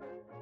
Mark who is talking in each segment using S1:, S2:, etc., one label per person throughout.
S1: Thank you.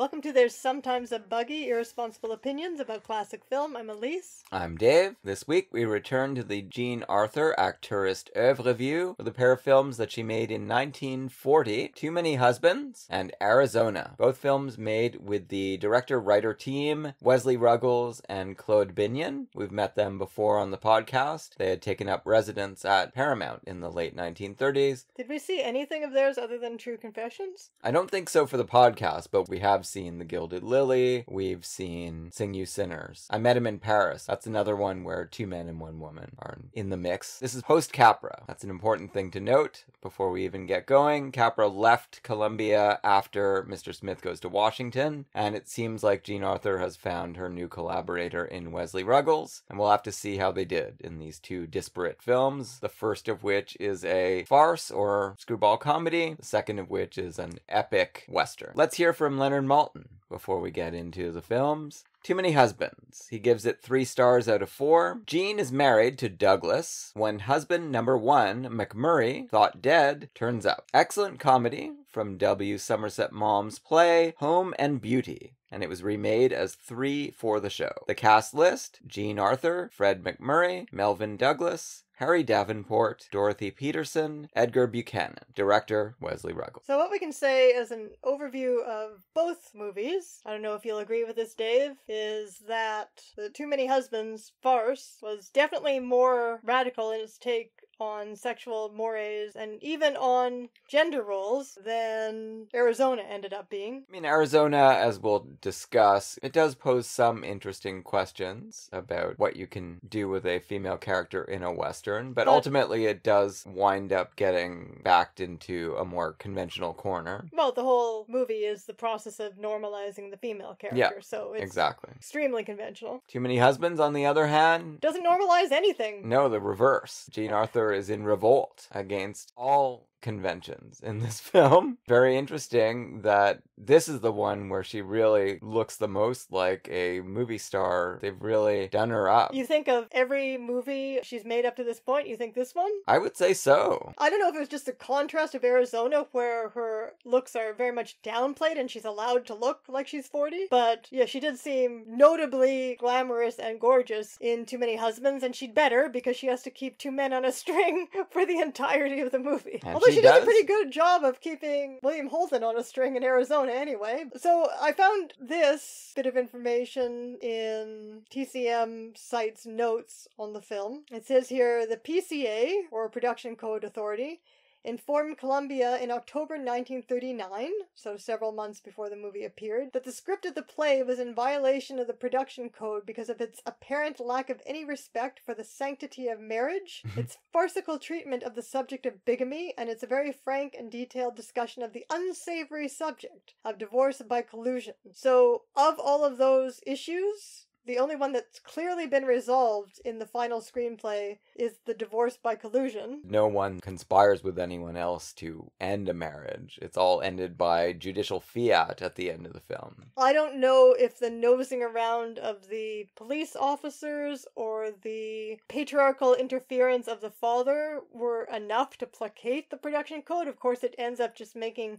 S1: Welcome to There's Sometimes a Buggy Irresponsible Opinions about classic film. I'm Elise.
S2: I'm Dave. This week we return to the Jean Arthur Acteurist oeuvre review with a pair of films that she made in 1940 Too Many Husbands and Arizona. Both films made with the director writer team Wesley Ruggles and Claude Binyon. We've met them before on the podcast. They had taken up residence at Paramount in the late 1930s.
S1: Did we see anything of theirs other than True Confessions?
S2: I don't think so for the podcast, but we have seen The Gilded Lily. We've seen Sing You Sinners. I met him in Paris. That's another one where two men and one woman are in the mix. This is post Capra. That's an important thing to note before we even get going. Capra left Columbia after Mr. Smith goes to Washington, and it seems like Jean Arthur has found her new collaborator in Wesley Ruggles, and we'll have to see how they did in these two disparate films. The first of which is a farce or screwball comedy, the second of which is an epic western. Let's hear from Leonard Maltin before we get into the films. Too Many Husbands. He gives it three stars out of four. Jean is married to Douglas when husband number one, MacMurray, thought dead, turns up. Excellent comedy from W. Somerset Maugham's play Home and Beauty and it was remade as three for the show. The cast list Jean Arthur, Fred MacMurray, Melvyn Douglas, Harry Davenport, Dorothy Peterson, Edgar Buchanan, director Wesley Ruggles.
S1: So, what we can say as an overview of both movies, I don't know if you'll agree with this, Dave, is that the Too Many Husbands farce was definitely more radical in its take on sexual mores and even on gender roles than Arizona ended up being.
S2: I mean, Arizona, as we'll discuss, it does pose some interesting questions about what you can do with a female character in a Western, but, but ultimately it does wind up getting backed into a more conventional corner.
S1: Well, the whole movie is the process of normalizing the female character, yeah, so it's
S2: exactly
S1: extremely conventional.
S2: Too Many Husbands, on the other hand,
S1: doesn't normalize anything.
S2: No, the reverse. Jean Arthur is in revolt against all conventions in this film. Very interesting that this is the one where she really looks the most like a movie star. They've really done her up.
S1: You think of every movie she's made up to this point, you think this one?
S2: I would say so.
S1: I don't know if it was just the contrast of Arizona where her looks are very much downplayed and she's allowed to look like she's 40, but yeah, she did seem notably glamorous and gorgeous in Too Many Husbands and she'd better because she has to keep two men on a string for the entirety of the movie.
S2: And Although she, she
S1: does. a pretty good job of keeping William Holden on a string in Arizona anyway. So I found this bit of information in TCM site's notes on the film. It says here the PCA, or Production Code Authority, informed Columbia in October 1939, so several months before the movie appeared, that the script of the play was in violation of the production code because of its apparent lack of any respect for the sanctity of marriage, mm-hmm. its farcical treatment of the subject of bigamy, and its very frank and detailed discussion of the unsavory subject of divorce by collusion. So, of all of those issues, the only one that's clearly been resolved in the final screenplay is the divorce by collusion.
S2: No one conspires with anyone else to end a marriage. It's all ended by judicial fiat at the end of the film.
S1: I don't know if the nosing around of the police officers or the patriarchal interference of the father were enough to placate the production code. Of course, it ends up just making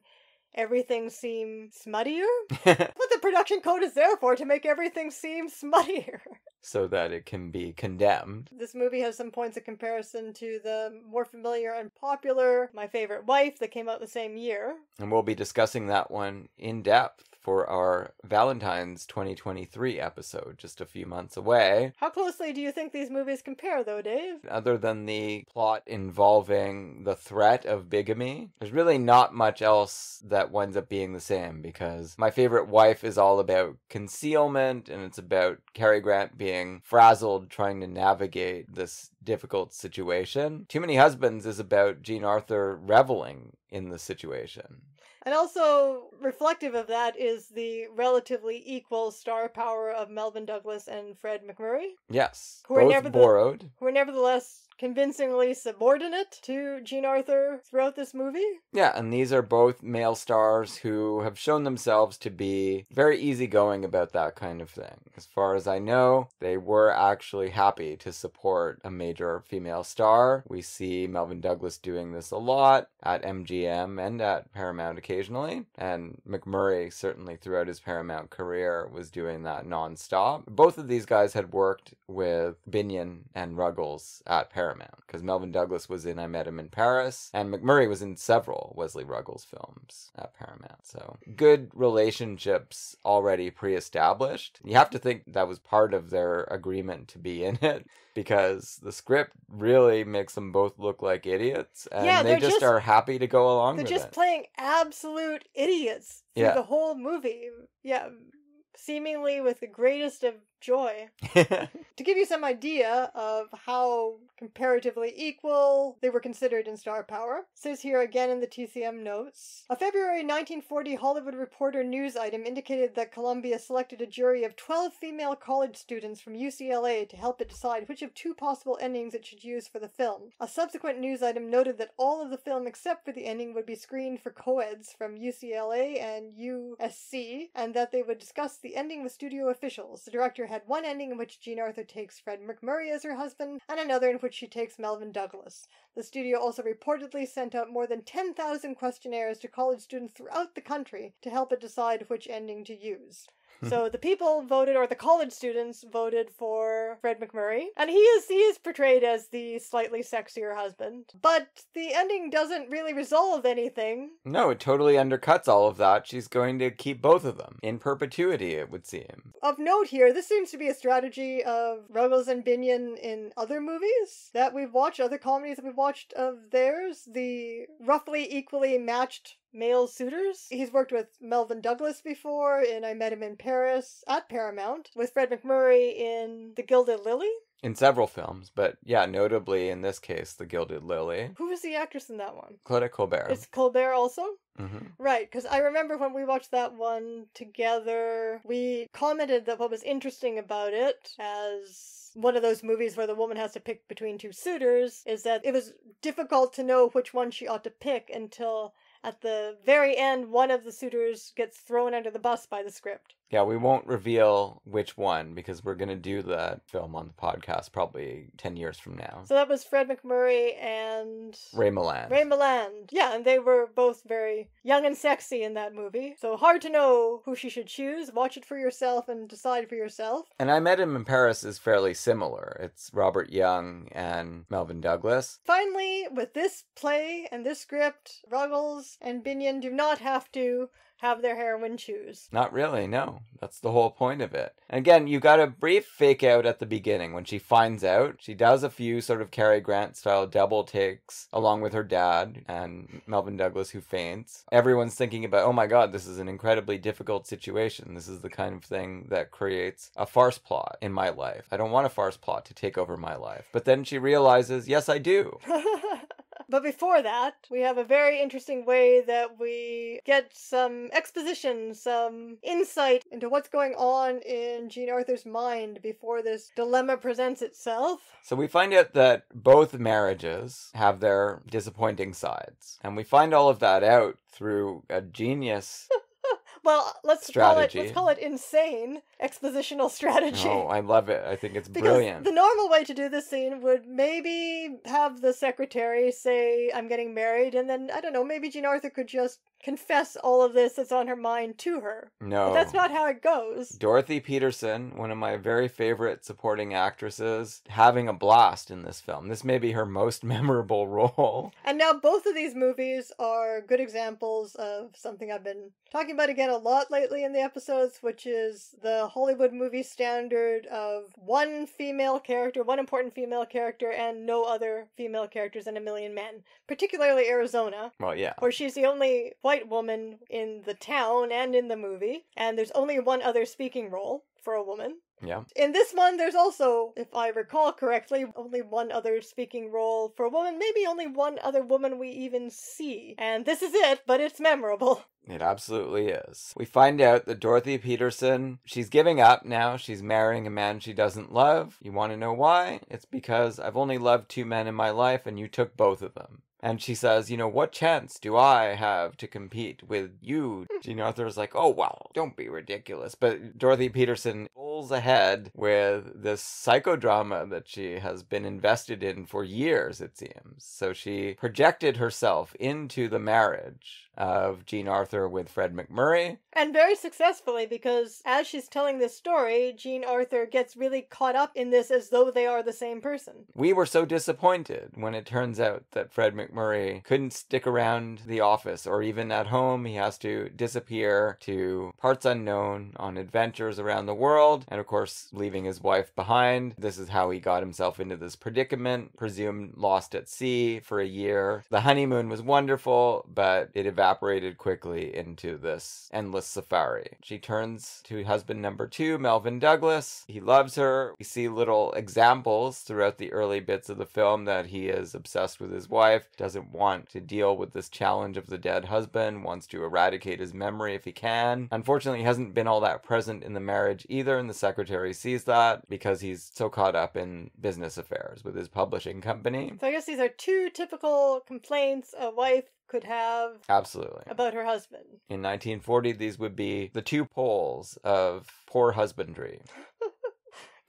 S1: everything seem smuttier. what the production code is there for, to make everything seem smuttier.
S2: so that it can be condemned.
S1: This movie has some points of comparison to the more familiar and popular My Favorite Wife that came out the same year.
S2: And we'll be discussing that one in depth for our Valentine's 2023 episode, just a few months away.
S1: How closely do you think these movies compare, though, Dave?
S2: Other than the plot involving the threat of bigamy, there's really not much else that winds up being the same because My Favorite Wife is all about concealment and it's about Cary Grant being frazzled trying to navigate this difficult situation. Too Many Husbands is about Jean Arthur reveling in the situation.
S1: And also reflective of that is the relatively equal star power of Melvyn Douglas and Fred MacMurray.
S2: Yes,
S1: Who are
S2: both
S1: never the-
S2: borrowed.
S1: who are nevertheless convincingly subordinate to Jean Arthur throughout this movie.
S2: Yeah, and these are both male stars who have shown themselves to be very easygoing about that kind of thing. As far as I know, they were actually happy to support a major female star. We see Melvyn Douglas doing this a lot at MGM and at Paramount occasionally, and MacMurray certainly throughout his Paramount career was doing that nonstop. Both of these guys had worked with Binyon and Ruggles at Paramount because Melvyn Douglas was in I Met Him in Paris, and MacMurray was in several Wesley Ruggles films at Paramount. So good relationships already pre-established. You have to think that was part of their agreement to be in it because the script really makes them both look like idiots, and
S1: Yeah,
S2: they just,
S1: just-
S2: are happy to go along with it.
S1: They're just
S2: it.
S1: playing absolute idiots through
S2: Yeah.
S1: the whole movie. Yeah, seemingly with the greatest of joy. To give you some idea of how comparatively equal they were considered in star power, says here again in the TCM notes. A February 1940 Hollywood Reporter news item indicated that Columbia selected a jury of 12 female college students from UCLA to help it decide which of two possible endings it should use for the film. A subsequent news item noted that all of the film except for the ending would be screened for coeds from UCLA and USC, and that they would discuss the ending with studio officials. The director had one ending in which Jean Arthur takes Fred MacMurray as her husband, and another in which she takes Melvyn Douglas. The studio also reportedly sent out more than 10,000 questionnaires to college students throughout the country to help it decide which ending to use. So the people voted, or the college students voted for Fred MacMurray, and he is he is portrayed as the slightly sexier husband. But the ending doesn't really resolve anything.
S2: no, it totally undercuts all of that. She's going to keep both of them in perpetuity, it would seem.
S1: Of note here, this seems to be a strategy of Ruggles and Binyon in other movies that we've watched, other comedies that we've watched of theirs. The roughly equally matched male suitors. He's worked with Melvyn Douglas before and I Met Him in Paris at Paramount, with Fred MacMurray in The Gilded Lily.
S2: In several films, but yeah, notably in this case, The Gilded Lily.
S1: Who was the actress in that one?
S2: Claudette Colbert.
S1: It's Colbert also?
S2: hmm
S1: Right, because I remember when we watched that one together, we commented that what was interesting about it as one of those movies where the woman has to pick between two suitors is that it was difficult to know which one she ought to pick until at the very end one of the suitors gets thrown under the bus by the script.
S2: Yeah, we won't reveal which one because we're going to do that film on the podcast probably 10 years from now.
S1: So that was Fred MacMurray and
S2: Ray Milland.
S1: Ray Milland. Yeah, and they were both very young and sexy in that movie. So hard to know who she should choose. Watch it for yourself and decide for yourself.
S2: and I Met Him in Paris is fairly similar. It's Robert Young and Melvyn Douglas.
S1: Finally, with this play and this script, Ruggles and Binyon do not have to have their heroine choose.
S2: Not really, no. That's the whole point of it. And again, you got a brief fake out at the beginning when she finds out. She does a few sort of Cary Grant style double takes along with her dad and Melvyn Douglas who faints. Everyone's thinking about, oh my god, this is an incredibly difficult situation. This is the kind of thing that creates a farce plot in my life. I don't want a farce plot to take over my life. But then she realizes, yes, I do.
S1: but before that, we have a very interesting way that we get some exposition, some insight into what's going on in Jean Arthur's mind before this dilemma presents itself.
S2: So we find out that both marriages have their disappointing sides. And we find all of that out through a genius.
S1: Well, let's call it let's call it insane expositional strategy.
S2: Oh, I love it. I think it's
S1: Because
S2: brilliant.
S1: the normal way to do this scene would maybe have the secretary say, I'm getting married, and then, I don't know, maybe Jean Arthur could just confess all of this that's on her mind to her.
S2: No.
S1: But that's not how it goes.
S2: Dorothy Peterson, one of my very favorite supporting actresses, having a blast in this film. This may be her most memorable role.
S1: And now both of these movies are good examples of something I've been talking about again a lot lately in the episodes, which is the Hollywood movie standard of one female character, one important female character, and no other female characters in a million men. Particularly Arizona,
S2: Well, yeah.
S1: where she's the only white woman in the town and in the movie, and there's only one other speaking role for a woman.
S2: Yeah.
S1: In this one, there's also, if I recall correctly, only one other speaking role for a woman, maybe only one other woman we even see. And this is it, but it's memorable.
S2: It absolutely is. We find out that Dorothy Peterson, she's giving up now. She's marrying a man she doesn't love. You want to know why? It's because I've only loved two men in my life and you took both of them. And she says, you know, what chance do I have to compete with you? Hmm. Jean Arthur is like, oh, well, don't be ridiculous. But Dorothy Peterson pulls ahead with this psychodrama that she has been invested in for years, it seems. So she projected herself into the marriage of Jean Arthur with Fred MacMurray.
S1: And very successfully, because as she's telling this story, Jean Arthur gets really caught up in this as though they are the same person.
S2: We were so disappointed when it turns out that Fred MacMurray couldn't stick around the office or even at home. He has to disappear to parts unknown on adventures around the world, and of course, leaving his wife behind. This is how he got himself into this predicament, presumed lost at sea for a year. The honeymoon was wonderful, but it evaporated quickly into this endless safari. She turns to husband number two, Melvyn Douglas. He loves her. We see little examples throughout the early bits of the film that he is obsessed with his wife, doesn't want to deal with this challenge of the dead husband, wants to eradicate his memory if he can. Unfortunately, he hasn't been all that present in the marriage either, and the secretary sees that because he's so caught up in business affairs with his publishing company.
S1: So I guess these are two typical complaints a wife could have
S2: Absolutely.
S1: about her husband.
S2: In 1940, these would be the two poles of poor husbandry.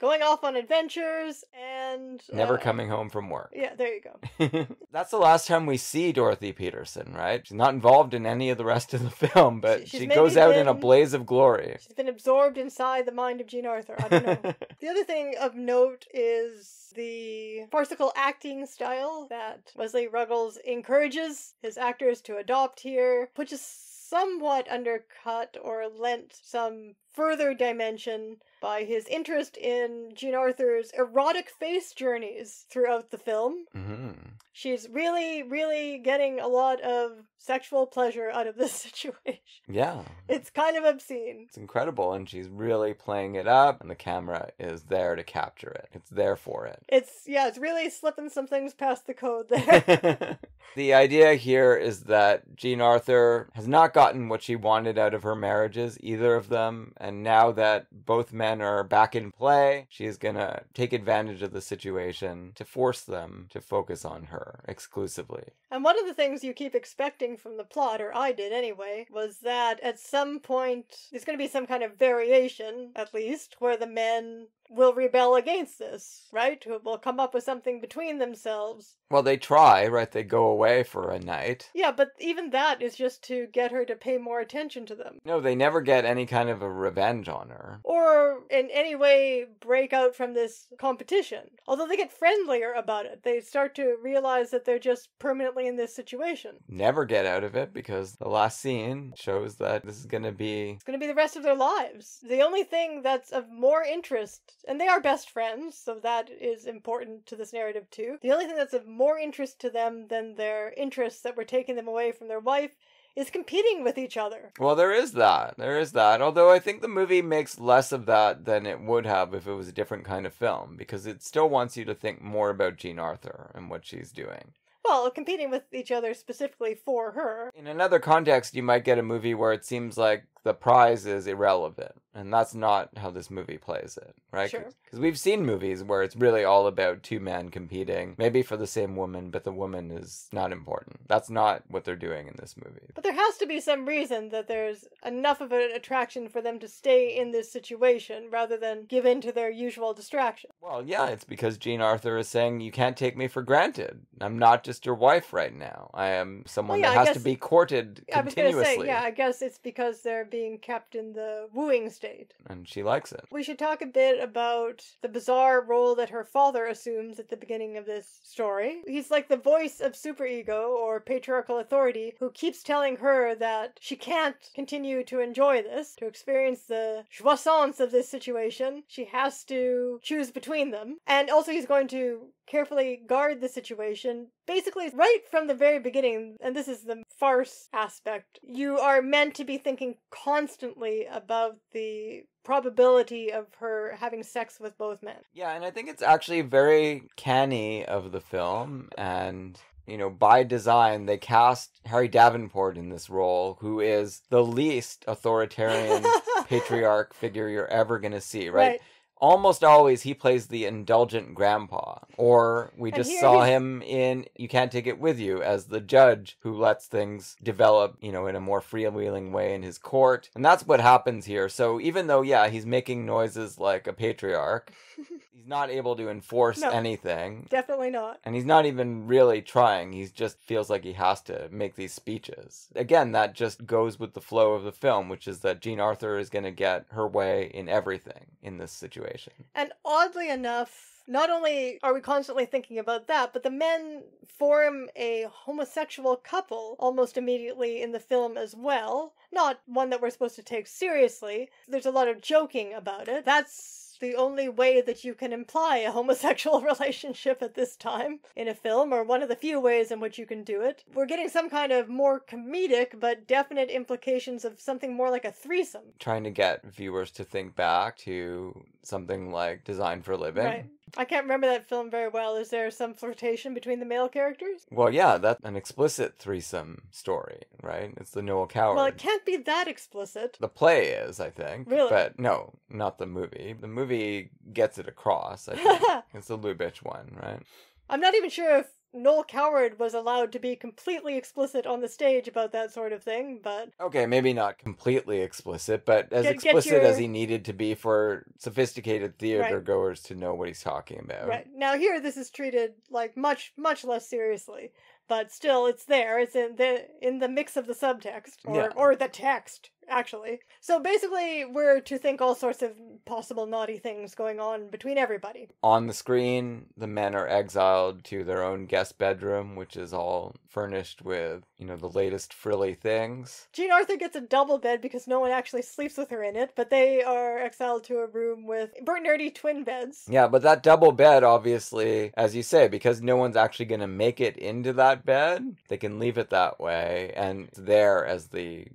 S1: Going off on adventures and.
S2: Never
S1: uh,
S2: coming home from work.
S1: Yeah, there you go.
S2: That's the last time we see Dorothy Peterson, right? She's not involved in any of the rest of the film, but
S1: She-
S2: she goes out in a blaze of glory.
S1: She's been absorbed inside the mind of Jean Arthur. I don't know. The other thing of note is the farcical acting style that Wesley Ruggles encourages his actors to adopt here, which is somewhat undercut or lent some further dimension by his interest in Jean Arthur's erotic face journeys throughout the film.
S2: hmm
S1: She's really, really getting a lot of sexual pleasure out of this situation.
S2: Yeah,
S1: It's kind of obscene.
S2: it's incredible, and she's really playing it up, and the camera is there to capture it. It's there for it.
S1: It's yeah, it's really slipping some things past the code there.
S2: the idea here is that Jean Arthur has not gotten what she wanted out of her marriages, either of them, and now that both men are back in play, she's gonna take advantage of the situation to force them to focus on her exclusively.
S1: and one of the things you keep expecting from the plot, or I did anyway, was that at some point there's going to be some kind of variation, at least, where the men will rebel against this, right? Who will come up with something between themselves.
S2: Well, they try, right? They go away for a night.
S1: Yeah, but even that is just to get her to pay more attention to them.
S2: No, they never get any kind of a revenge on her.
S1: Or in any way break out from this competition. Although they get friendlier about it. They start to realize that they're just permanently in this situation.
S2: Never get out of it because the last scene shows that this is gonna be
S1: It's going to be the rest of their lives. The only thing that's of more interest, and they are best friends, so that is important to this narrative too. The only thing that's of more interest to them than their interests that were taking them away from their wife is competing with each other.
S2: Well, there is that. There is that. Although I think the movie makes less of that than it would have if it was a different kind of film, because it still wants you to think more about Jean Arthur and what she's doing.
S1: Well, competing with each other specifically for her.
S2: In another context, you might get a movie where it seems like the prize is irrelevant. And that's not how this movie plays it, right?
S1: Sure.
S2: Because we've seen movies where it's really all about two men competing, maybe for the same woman, but the woman is not important. That's not what they're doing in this movie.
S1: But there has to be some reason that there's enough of an attraction for them to stay in this situation rather than give in to their usual distraction.
S2: Well, yeah, it's because Jean Arthur is saying, You can't take me for granted. I'm not just your wife right now. I am someone
S1: Well, yeah,
S2: that has to be courted
S1: I was
S2: continuously.
S1: say, yeah, I guess it's because they're being kept in the wooing state.
S2: And she likes it.
S1: We should talk a bit about the bizarre role that her father assumes at the beginning of this story. He's like the voice of superego or patriarchal authority who keeps telling her that she can't continue to enjoy this, to experience the jouissance of this situation. She has to choose between them. And also, he's going to carefully guard the situation. Basically, right from the very beginning, and this is the farce aspect, you are meant to be thinking constantly about the probability of her having sex with both men.
S2: Yeah, and I think it's actually very canny of the film and you know, by design, they cast Harry Davenport in this role, who is the least authoritarian patriarch figure you're ever going to see, right?
S1: Right.
S2: Almost always he plays the indulgent grandpa. Or we just saw
S1: he's-
S2: him in You Can't Take It With You as the judge who lets things develop, you know, in a more freewheeling way in his court. And that's what happens here. So even though, yeah, he's making noises like a patriarch, he's not able to enforce
S1: No.
S2: anything.
S1: Definitely not.
S2: And he's not even really trying. He just feels like he has to make these speeches. Again, that just goes with the flow of the film, which is that Jean Arthur is going to get her way in everything in this situation.
S1: And oddly enough, not only are we constantly thinking about that, but the men form a homosexual couple almost immediately in the film as well. Not one that we're supposed to take seriously. There's a lot of joking about it. That's the only way that you can imply a homosexual relationship at this time in a film, or one of the few ways in which you can do it. We're getting some kind of more comedic but definite implications of something more like a threesome.
S2: Trying to get viewers to think back to something like Design for Living.
S1: Right. I can't remember that film very well. Is there some flirtation between the male characters?
S2: Well, yeah, that's an explicit threesome story, right? It's the Noel Coward.
S1: Well, it can't be that explicit.
S2: The play is, I think.
S1: Really?
S2: But no, not the movie. The movie gets it across, I think. it's the Lubitsch one, right?
S1: I'm not even sure if Noel Coward was allowed to be completely explicit on the stage about that sort of thing, but
S2: Okay, maybe not completely explicit, but as
S1: Get- get
S2: explicit
S1: your-
S2: as he needed to be for sophisticated theater
S1: Right.
S2: goers to know what he's talking about.
S1: right. Now here this is treated like much much less seriously, but still it's there. It's in the in the mix of the subtext or
S2: Yeah.
S1: or the text actually. So basically we're to think all sorts of possible naughty things going on between everybody.
S2: On the screen, the men are exiled to their own guest bedroom, which is all furnished with, you know, the latest frilly things.
S1: Jean Arthur gets a double bed because no one actually sleeps with her in it, but they are exiled to a room with Bert Nerdy twin beds.
S2: Yeah, but that double bed, obviously, as you say, because no one's actually going to make it into that bed, they can leave it that way, and it's there as the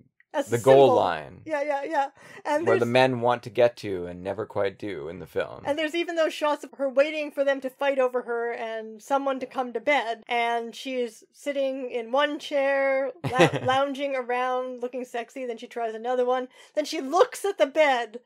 S2: The goal line
S1: Yeah, yeah, yeah. And
S2: where the men want to get to and never quite do in the film.
S1: and there's even those shots of her waiting for them to fight over her and someone to come to bed, and she's sitting in one chair, lou- lounging around, looking sexy. Then she tries another one. Then she looks at the bed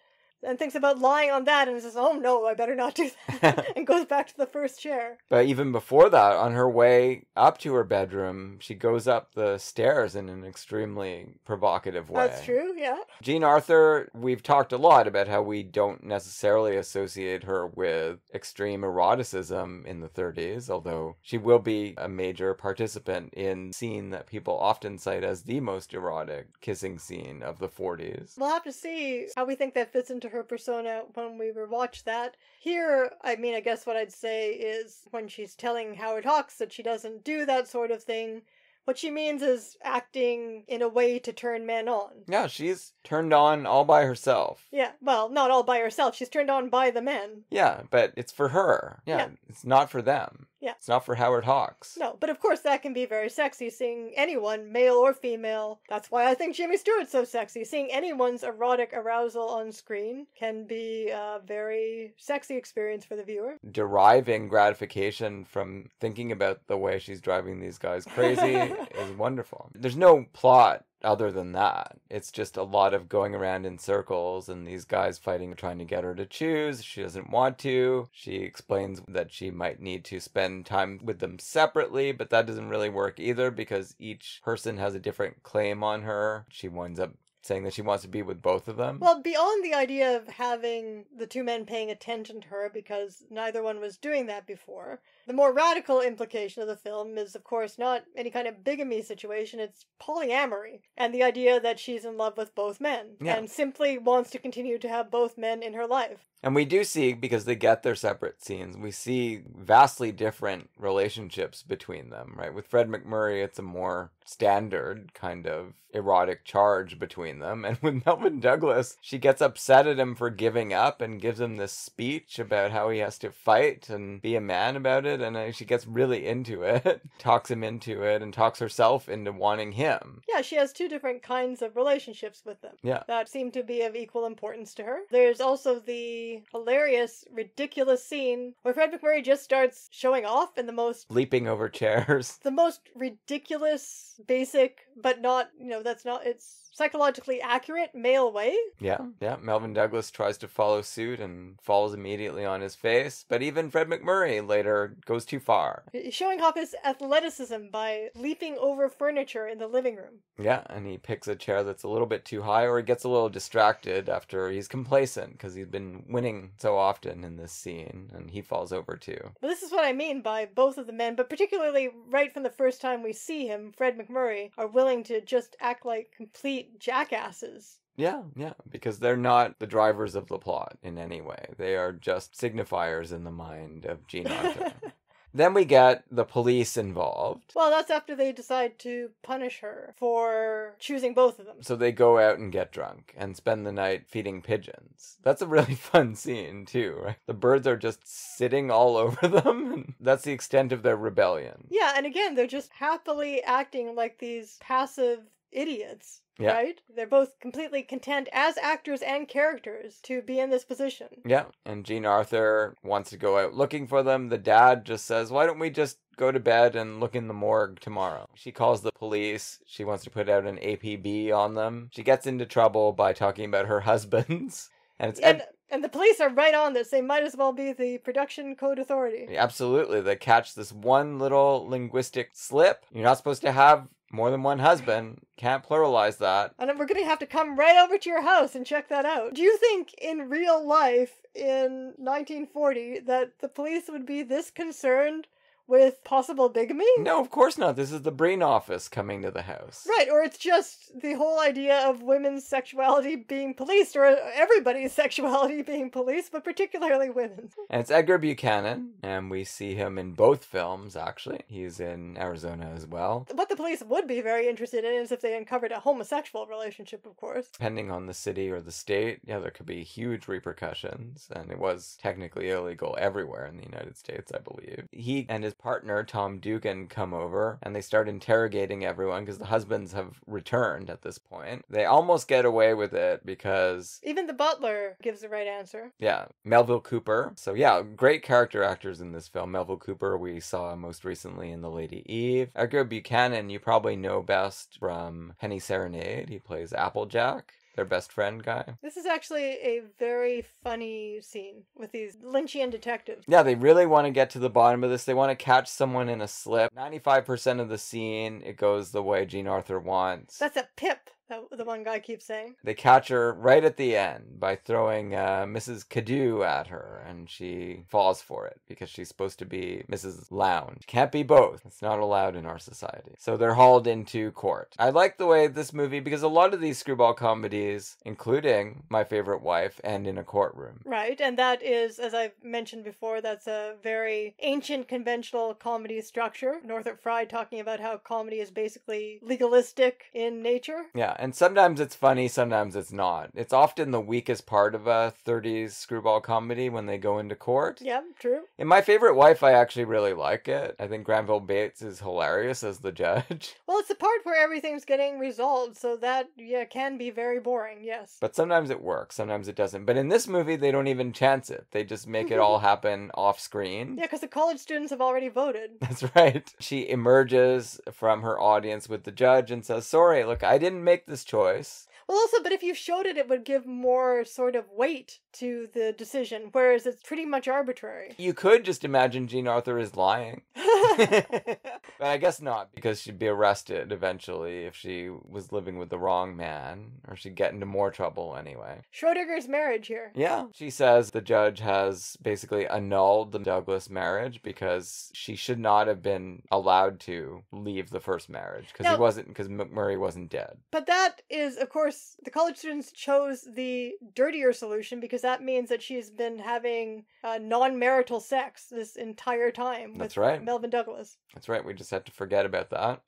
S1: and thinks about lying on that, and says, "Oh no, I better not do that," and goes back to the first chair.
S2: But even before that, on her way up to her bedroom, she goes up the stairs in an extremely provocative way.
S1: That's true. Yeah.
S2: Jean Arthur, we've talked a lot about how we don't necessarily associate her with extreme eroticism in the 30s, although she will be a major participant in scene that people often cite as the most erotic kissing scene of the 40s.
S1: We'll have to see how we think that fits into her persona when we rewatch that. Here, I mean, I guess what I'd say is when she's telling Howard Hawks that she doesn't do that sort of thing, what she means is acting in a way to turn men on.
S2: Yeah, she's turned on all by herself.
S1: Yeah, well, not all by herself. She's turned on by the men.
S2: Yeah, but it's for her. Yeah,
S1: Yeah.
S2: it's not for them.
S1: Yeah.
S2: It's not for Howard Hawks.
S1: No, but of course that can be very sexy, seeing anyone, male or female. That's why I think Jimmy Stewart's so sexy. Seeing anyone's erotic arousal on screen can be a very sexy experience for the viewer.
S2: Deriving gratification from thinking about the way she's driving these guys crazy is wonderful. There's no plot other than that. It's just a lot of going around in circles and these guys fighting, trying to get her to choose. She doesn't want to. She explains that she might need to spend time with them separately, but that doesn't really work either because each person has a different claim on her. She winds up saying that she wants to be with both of them.
S1: Well, beyond the idea of having the two men paying attention to her because neither one was doing that before, the more radical implication of the film is, of course, not any kind of bigamy situation, it's polyamory. And the idea that she's in love with both men
S2: Yeah.
S1: and simply wants to continue to have both men in her life.
S2: And we do see, because they get their separate scenes, we see vastly different relationships between them, right? With Fred MacMurray, it's a more standard kind of erotic charge between them. And with Melvyn Douglas, she gets upset at him for giving up and gives him this speech about how he has to fight and be a man about it. And uh, she gets really into it, talks him into it, and talks herself into wanting him.
S1: Yeah, she has two different kinds of relationships with them.
S2: Yeah.
S1: That seem to be of equal importance to her. There's also the hilarious, ridiculous scene where Fred MacMurray just starts showing off in the most
S2: Leaping over chairs.
S1: the most ridiculous, basic, but not, you know, that's not, it's psychologically accurate male way.
S2: Yeah, hmm. yeah. Melvyn Douglas tries to follow suit and falls immediately on his face, but even Fred MacMurray later goes too far.
S1: Showing off his athleticism by leaping over furniture in the living room.
S2: Yeah, and he picks a chair that's a little bit too high, or he gets a little distracted after he's complacent because he's been winning so often in this scene, and he falls over too.
S1: But this is what I mean by both of the men, but particularly right from the first time we see him, Fred MacMurray, are willing to just act like complete jackasses.
S2: Yeah, yeah, because they're not the drivers of the plot in any way. They are just signifiers in the mind of Jean Arthur. then we get the police involved.
S1: Well, that's after they decide to punish her for choosing both of them.
S2: So they go out and get drunk and spend the night feeding pigeons. That's a really fun scene, too, right? The birds are just sitting all over them. And that's the extent of their rebellion.
S1: Yeah, and again, they're just happily acting like these passive idiots.
S2: Yeah.
S1: Right? They're both completely content as actors and characters to be in this position.
S2: Yeah, and Jean Arthur wants to go out looking for them. The dad just says, Why don't we just go to bed and look in the morgue tomorrow? She calls the police. She wants to put out an APB on them. She gets into trouble by talking about her husbands. And it's
S1: And and the police are right on this. They might as well be the production code authority.
S2: Absolutely. They catch this one little linguistic slip. You're not supposed to have more than one husband. Can't pluralize that.
S1: And we're going to have to come right over to your house and check that out. Do you think in real life in 1940 that the police would be this concerned with possible bigamy?
S2: No, of course not. This is the Breen office coming to the house.
S1: Right, or it's just the whole idea of women's sexuality being policed, or everybody's sexuality being policed, but particularly women's.
S2: And it's Edgar Buchanan, and we see him in both films, actually. He's in Arizona as well.
S1: What the police would be very interested in is if they uncovered a homosexual relationship, of course.
S2: Depending on the city or the state, yeah, there could be huge repercussions, and it was technically illegal everywhere in the United States, I believe. He and his partner, Tom Dugan, come over, and they start interrogating everyone because the husbands have returned at this point. They almost get away with it because
S1: Even the butler gives the right answer.
S2: Yeah, Melville Cooper. So yeah, great character actors in this film. Melville Cooper we saw most recently in The Lady Eve. Edgar Buchanan you probably know best from Penny Serenade. He plays Applejack, their best friend guy.
S1: This is actually a very funny scene with these Lynchian detectives.
S2: Yeah, they really want to get to the bottom of this. They want to catch someone in a slip. 95% of the scene, it goes the way Jean Arthur wants.
S1: That's a pip, that the one guy keeps saying.
S2: They catch her right at the end by throwing uh, Mrs. Cardew at her, and she falls for it because she's supposed to be Mrs. Lowndes. Can't be both. It's not allowed in our society. So they're hauled into court. I like the way this movie, because a lot of these screwball comedies, including My Favorite Wife, end in a courtroom.
S1: Right, and that is, as I've mentioned before, that's a very ancient conventional comedy structure. Northrop Frye talking about how comedy is basically legalistic in nature.
S2: Yeah, and sometimes it's funny, sometimes it's not. It's often the weakest part of a 30s screwball comedy when they go into court.
S1: Yeah, true.
S2: In My Favorite Wife, I actually really like it. I think Granville Bates is hilarious as the judge.
S1: Well, it's the part where everything's getting resolved, so that yeah can be very boring. Yes.
S2: But sometimes it works, sometimes it doesn't. But in this movie, they don't even chance it. They just make it all happen off screen.
S1: Yeah, because the college students have already voted.
S2: That's right. She emerges from her audience with the judge and says, Sorry, look, I didn't make this choice.
S1: Well, also, but if you showed it, it would give more sort of weight to the decision, whereas it's pretty much arbitrary.
S2: You could just imagine Jean Arthur is lying. but I guess not, because she'd be arrested eventually if she was living with the wrong man, or she'd get into more trouble anyway.
S1: Schrodinger's marriage here.
S2: Yeah. She says the judge has basically annulled the Douglas marriage because she should not have been allowed to leave the first marriage because he wasn't because MacMurray wasn't dead.
S1: But that is, of course, the college students chose the dirtier solution because that means that she's been having uh, non marital sex this entire time
S2: That's
S1: with
S2: right.
S1: Melvyn Douglas.
S2: That's right. We just have to forget about that.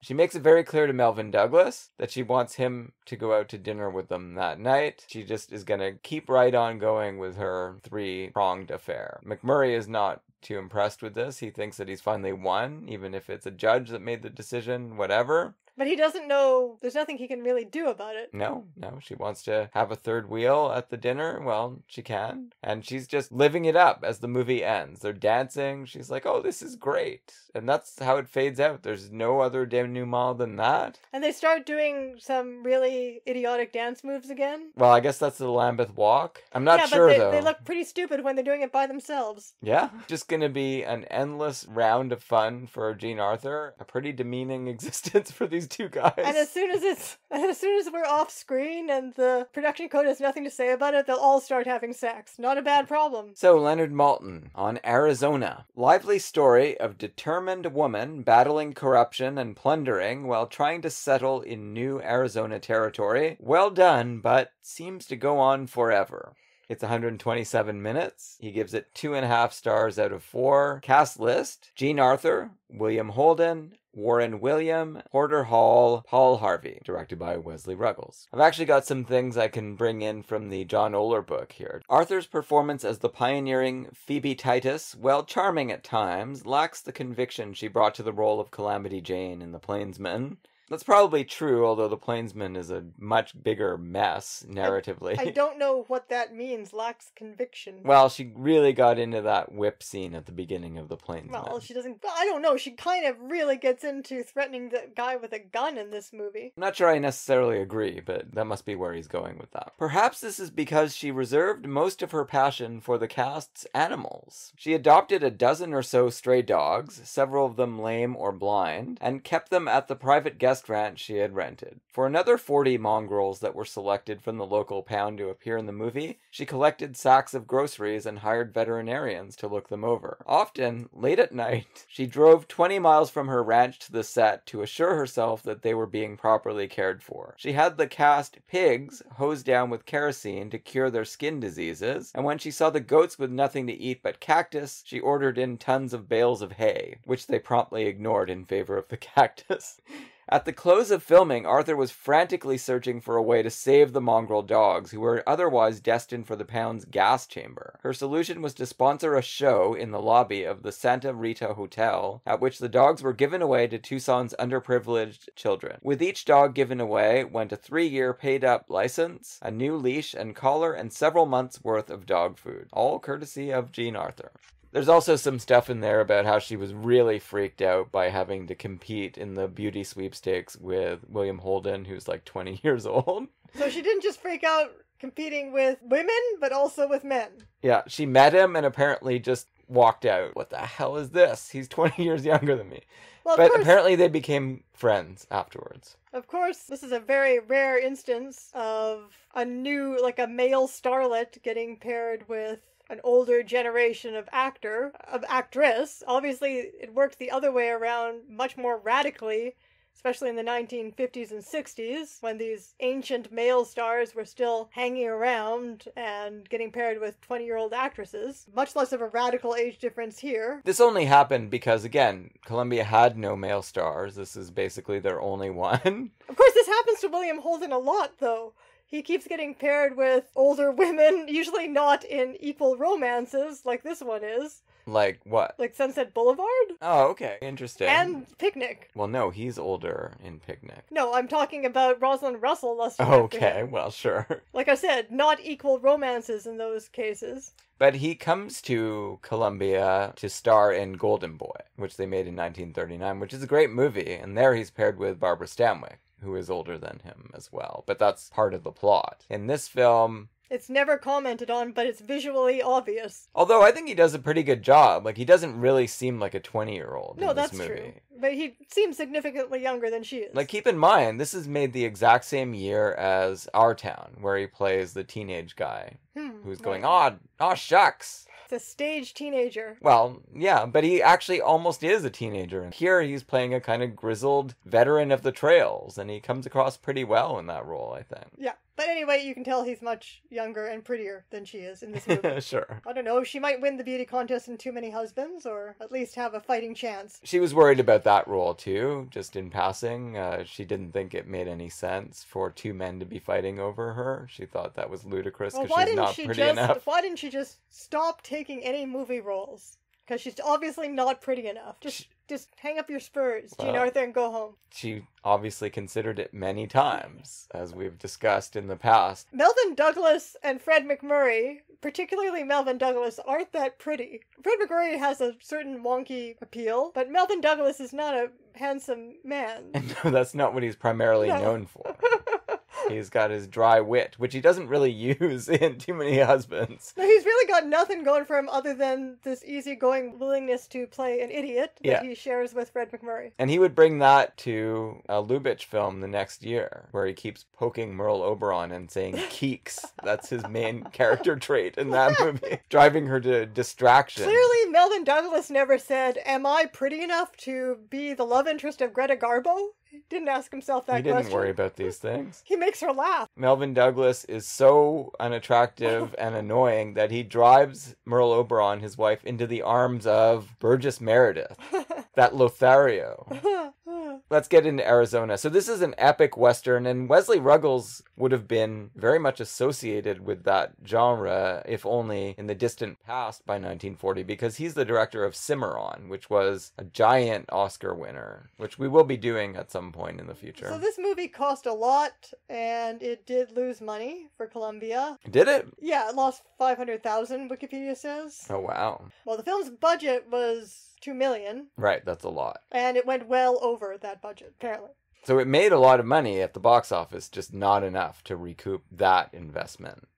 S2: She makes it very clear to Melvyn Douglas that she wants him to go out to dinner with them that night. She just is going to keep right on going with her three pronged affair. MacMurray is not too impressed with this. He thinks that he's finally won, even if it's a judge that made the decision, whatever.
S1: But he doesn't know, there's nothing he can really do about it.
S2: No, no, she wants to have a third wheel at the dinner. Well, she can. And she's just living it up as the movie ends. They're dancing. She's like, oh, this is great. And that's how it fades out. There's no other denouement than that.
S1: And they start doing some really idiotic dance moves again.
S2: Well, I guess that's the Lambeth Walk. I'm not
S1: yeah,
S2: sure
S1: but they,
S2: though.
S1: they look pretty stupid when they're doing it by themselves.
S2: Yeah, just gonna be an endless round of fun for Jean Arthur. A pretty demeaning existence for these two guys.
S1: And as soon as it's as soon as we're off screen and the production code has nothing to say about it, they'll all start having sex. Not a bad problem.
S2: So, Leonard Maltin on Arizona. Lively story of determined woman battling corruption and plundering while trying to settle in new Arizona territory. Well done, but seems to go on forever. It's 127 minutes. He gives it two and a half stars out of four. Cast list Jean Arthur, William Holden, Warren William, Porter Hall, Paul Harvey, directed by Wesley Ruggles. I've actually got some things I can bring in from the John Oller book here. Arthur's performance as the pioneering Phoebe Titus, while charming at times, lacks the conviction she brought to the role of Calamity Jane in The Plainsman. That's probably true, although The Plainsman is a much bigger mess narratively.
S1: I don't know what that means. Lacks conviction.
S2: well, she really got into that whip scene at the beginning of The Plainsman.
S1: Well, she doesn't. well, I don't know. She kind of really gets into threatening the guy with a gun in this movie.
S2: I'm not sure I necessarily agree, but that must be where he's going with that. Perhaps this is because she reserved most of her passion for the cast's animals. She adopted a dozen or so stray dogs, several of them lame or blind, and kept them at the private guest ranch she had rented. For another 40 mongrels that were selected from the local pound to appear in the movie, she collected sacks of groceries and hired veterinarians to look them over. Often, late at night, she drove 20 miles from her ranch to the set to assure herself that they were being properly cared for. She had the cast pigs hosed down with kerosene to cure their skin diseases, and when she saw the goats with nothing to eat but cactus, she ordered in tons of bales of hay, which they promptly ignored in favor of the cactus. At the close of filming, Arthur was frantically searching for a way to save the mongrel dogs, who were otherwise destined for the pound's gas chamber. Her solution was to sponsor a show in the lobby of the Santa Rita Hotel, at which the dogs were given away to Tucson's underprivileged children. With each dog given away went a three year paid up license, a new leash and collar, and several months' worth of dog food, all courtesy of Jean Arthur. There's also some stuff in there about how she was really freaked out by having to compete in the beauty sweepstakes with William Holden, who's like 20 years old.
S1: So she didn't just freak out competing with women, but also with men.
S2: Yeah, she met him and apparently just walked out. What the hell is this? He's 20 years younger than me.
S1: Well,
S2: but
S1: course,
S2: apparently they became friends afterwards.
S1: of course, this is a very rare instance of a new, like a male starlet getting paired with an older generation of actor, of actress. Obviously, it worked the other way around much more radically especially in the 1950s and 60s, when these ancient male stars were still hanging around and getting paired with 20 year old actresses. Much less of a radical age difference here.
S2: This only happened because, again, Columbia had no male stars. This is basically their only one.
S1: Of course, this happens to William Holden a lot, though. He keeps getting paired with older women, usually not in equal romances like this one is,
S2: like what?
S1: like Sunset Boulevard
S2: Oh, okay. Interesting.
S1: and Picnic.
S2: well, no, he's older in Picnic.
S1: No, I'm talking about Rosalind Russell lusting
S2: Okay, well, sure.
S1: Like I said, not equal romances in those cases.
S2: But he comes to Columbia to star in Golden Boy, which they made in 1939, which is a great movie. And there he's paired with Barbara Stanwyck, who is older than him as well. But that's part of the plot. In this film,
S1: It's never commented on, but it's visually obvious.
S2: although I think he does a pretty good job, like he doesn't really seem like a 20 year old
S1: No,
S2: in this
S1: that's
S2: movie.
S1: true. But he seems significantly younger than she is.
S2: Like, keep in mind, this is made the exact same year as Our Town, where he plays the teenage guy
S1: Hmm,
S2: who's
S1: right.
S2: going, "Aw, aw, shucks."
S1: A stage teenager.
S2: Well, yeah, but he actually almost is a teenager. And here he's playing a kind of grizzled veteran of the trails, and he comes across pretty well in that role, I think.
S1: Yeah. But anyway, you can tell he's much younger and prettier than she is in this movie.
S2: sure.
S1: I don't know, she might win the beauty contest in Too Many Husbands, or at least have a fighting chance.
S2: She was worried about that role too, just in passing. Uh, she didn't think it made any sense for two men to be fighting over her. She thought that was ludicrous
S1: Well,
S2: because
S1: why
S2: she's
S1: didn't
S2: not
S1: she
S2: pretty
S1: just
S2: enough.
S1: why didn't she just stop taking any movie roles? Because she's obviously not pretty enough. Just
S2: She-
S1: just hang up your spurs, Jean
S2: Well-
S1: Arthur, and go home.
S2: She obviously considered it many times, as we've discussed in the past.
S1: Melvyn Douglas and Fred MacMurray, particularly Melvyn Douglas, aren't that pretty. Fred MacMurray has a certain wonky appeal, but Melvyn Douglas is not a handsome man.
S2: And no, that's not what he's primarily
S1: No.
S2: known for. He's got his dry wit, which he doesn't really use in Too Many Husbands.
S1: No, he's really got nothing going for him other than this easygoing willingness to play an idiot that
S2: Yeah.
S1: he shares with Fred MacMurray.
S2: And he would bring that to a Lubitsch film the next year, where he keeps poking Merle Oberon and saying keeks. That's his main character trait in that movie, driving her to distraction.
S1: Clearly, Melvyn Douglas never said, Am I pretty enough to be the love interest of Greta Garbo? Didn't ask himself that
S2: he didn't
S1: question.
S2: worry about these things.
S1: He makes her laugh.
S2: Melvyn Douglas is so unattractive and annoying that he drives Merle Oberon, his wife, into the arms of Burgess Meredith, that Lothario. Let's get into Arizona. So this is an epic western, and Wesley Ruggles would have been very much associated with that genre, if only in the distant past by 1940, because he's the director of Cimarron, which was a giant Oscar winner, which we will be doing at some point in the future.
S1: So this movie cost a lot, and it did lose money for Columbia.
S2: Did it?
S1: Yeah, it lost five hundred thousand. Wikipedia says.
S2: Oh wow!
S1: Well, the film's budget was two million,
S2: Right, that's a lot.
S1: and it went well over that budget. Apparently,
S2: So it made a lot of money at the box office, just not enough to recoup that investment.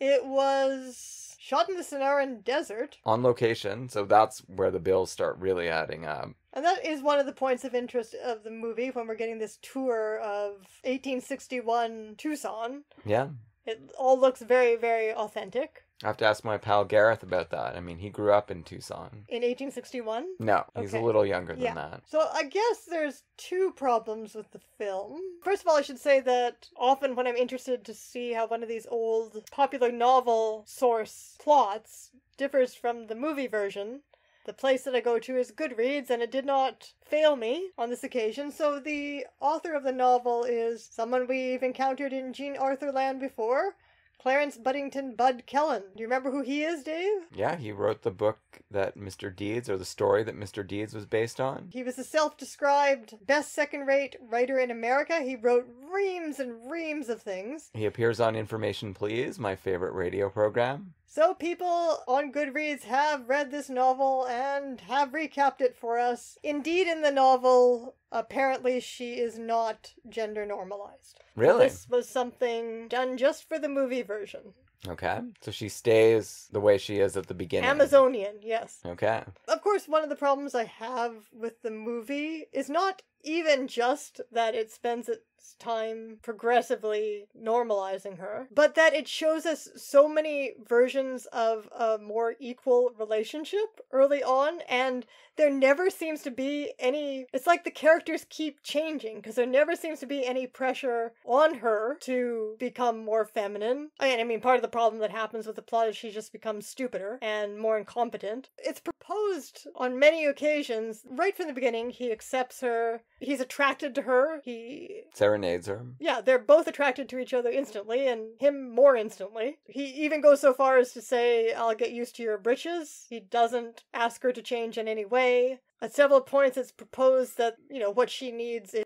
S1: it was shot in the Sonoran Desert,
S2: On location, so that's where the bills start really adding up.
S1: and that is one of the points of interest of the movie when we're getting this tour of 1861 Tucson.
S2: Yeah.
S1: It all looks very, very authentic.
S2: I have to ask my pal Gareth about that. I mean, he grew up in Tucson.
S1: In 1861?
S2: No, he's a little younger than
S1: Yeah.
S2: that.
S1: So I guess there's two problems with the film. First of all, I should say that often when I'm interested to see how one of these old popular novel source plots differs from the movie version, the place that I go to is Goodreads, and it did not fail me on this occasion. So the author of the novel is someone we've encountered in Jean Arthur Land before. Clarence Budington Bud Kelland. Do you remember who he is, Dave?
S2: Yeah, he wrote the book that Mr. Deeds, or the story that Mr. Deeds was based on.
S1: He was a self described best second rate writer in America. He wrote reams and reams of things.
S2: He appears on Information Please, my favorite radio program.
S1: So, people on Goodreads have read this novel and have recapped it for us. Indeed, in the novel, apparently she is not gender normalized.
S2: Really?
S1: This was something done just for the movie version.
S2: Okay. So she stays the way she is at the beginning.
S1: Amazonian, yes.
S2: Okay.
S1: Of course, one of the problems I have with the movie is not even just that it spends time progressively normalizing her, but that it shows us so many versions of a more equal relationship early on, and there never seems to be any. It's like the characters keep changing because there never seems to be any pressure on her to become more feminine. And I mean, part of the problem that happens with the plot is she just becomes stupider and more incompetent. It's proposed on many occasions. Right from the beginning, he accepts her. He's attracted to her. He
S2: serenades her.
S1: Yeah, they're both attracted to each other instantly, and him more instantly. He even goes so far as to say, I'll get used to your britches. He doesn't ask her to change in any way way. At several points, it's proposed that, you know, what she needs is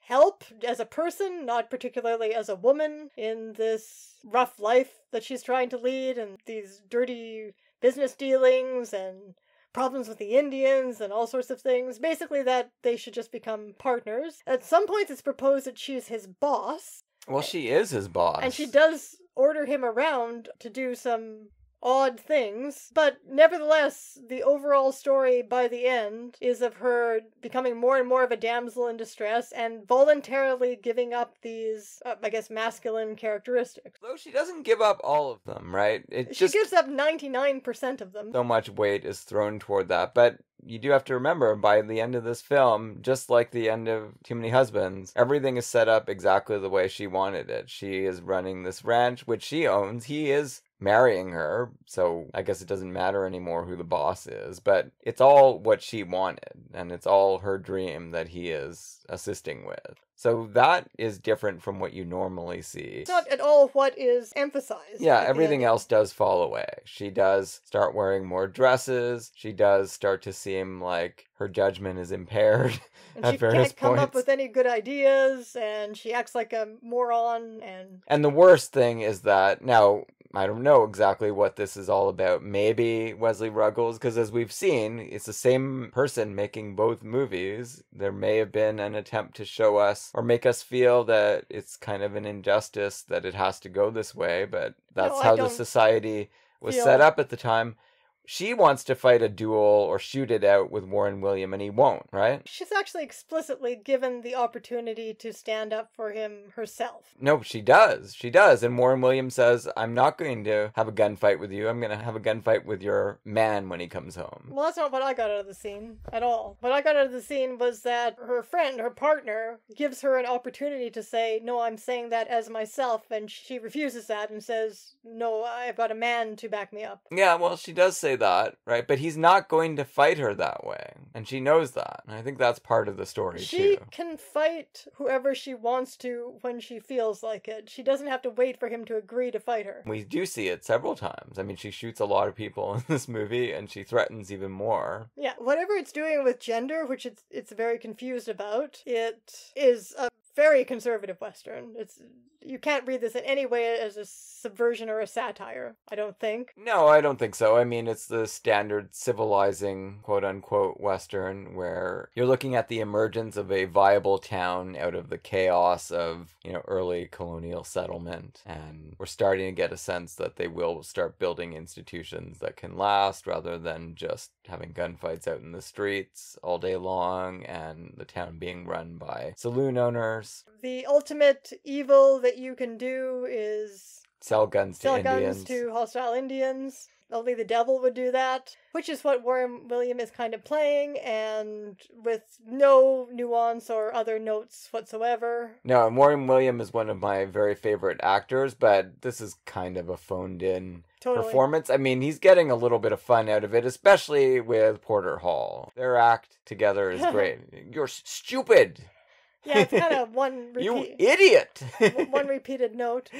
S1: help as a person, not particularly as a woman, in this rough life that she's trying to lead and these dirty business dealings and problems with the Indians and all sorts of things. Basically, that they should just become partners. At some points, it's proposed that she's his boss.
S2: Well, she is his boss.
S1: And she does order him around to do some odd things, but nevertheless, the overall story by the end is of her becoming more and more of a damsel in distress and voluntarily giving up these, uh, I guess, masculine characteristics.
S2: Though she doesn't give up all of them, right?
S1: It she just, gives up 99% of them.
S2: So much weight is thrown toward that, but you do have to remember by the end of this film, just like the end of Too Many Husbands, everything is set up exactly the way she wanted it. She is running this ranch, which she owns. He is marrying her, so I guess it doesn't matter anymore who the boss is, but it's all what she wanted, and it's all her dream that he is assisting with. So that is different from what you normally see.
S1: It's not at all what is emphasized.
S2: Yeah, everything else does fall away. She does start wearing more dresses. She does start to seem like her judgment is impaired
S1: and she can't come points. up with any good ideas, and she acts like a moron. And
S2: and the worst thing is that now I don't know exactly what this is all about. Maybe Wesley Ruggles, because as we've seen, it's the same person making both movies. There may have been an attempt to show us or make us feel that it's kind of an injustice that it has to go this way, but that's no, how the society was feel... set up at the time she wants to fight a duel or shoot it out with Warren William, and he won't, right?
S1: She's actually explicitly given the opportunity to stand up for him herself.
S2: No, she does. She does. And Warren William says, I'm not going to have a gunfight with you. I'm going to have a gunfight with your man when he comes home.
S1: Well, that's not what I got out of the scene at all. What I got out of the scene was that her friend, her partner, gives her an opportunity to say, No, I'm saying that as myself. And she refuses that and says, No, I've got a man to back me up.
S2: Yeah, well, she does say that, right? But he's not going to fight her that way. And she knows that. And I think that's part of the story,
S1: she
S2: too.
S1: can fight whoever she wants to when she feels like it. She doesn't have to wait for him to agree to fight her.
S2: We do see it several times. I mean, she shoots a lot of people in this movie and she threatens even more.
S1: Yeah, whatever it's doing with gender, which it's it's very confused about, it is a very conservative western. It's you can't read this in any way as a subversion or a satire, I don't think.
S2: No, I don't think so. I mean, it's the standard civilizing, quote unquote, Western where you're looking at the emergence of a viable town out of the chaos of, you know, early colonial settlement. And we're starting to get a sense that they will start building institutions that can last rather than just having gunfights out in the streets all day long and the town being run by saloon owners.
S1: The ultimate evil that you can do is
S2: sell guns to
S1: sell
S2: Indians.
S1: guns to hostile Indians. Only the devil would do that, which is what Warren William is kind of playing, and with no nuance or other notes whatsoever.
S2: No, and Warren William is one of my very favorite actors, but this is kind of a phoned in totally. performance. I mean, he's getting a little bit of fun out of it, especially with Porter Hall. Their act together is great. You're stupid.
S1: Yeah, it's kind of one
S2: repeat. you idiot.
S1: one repeated note.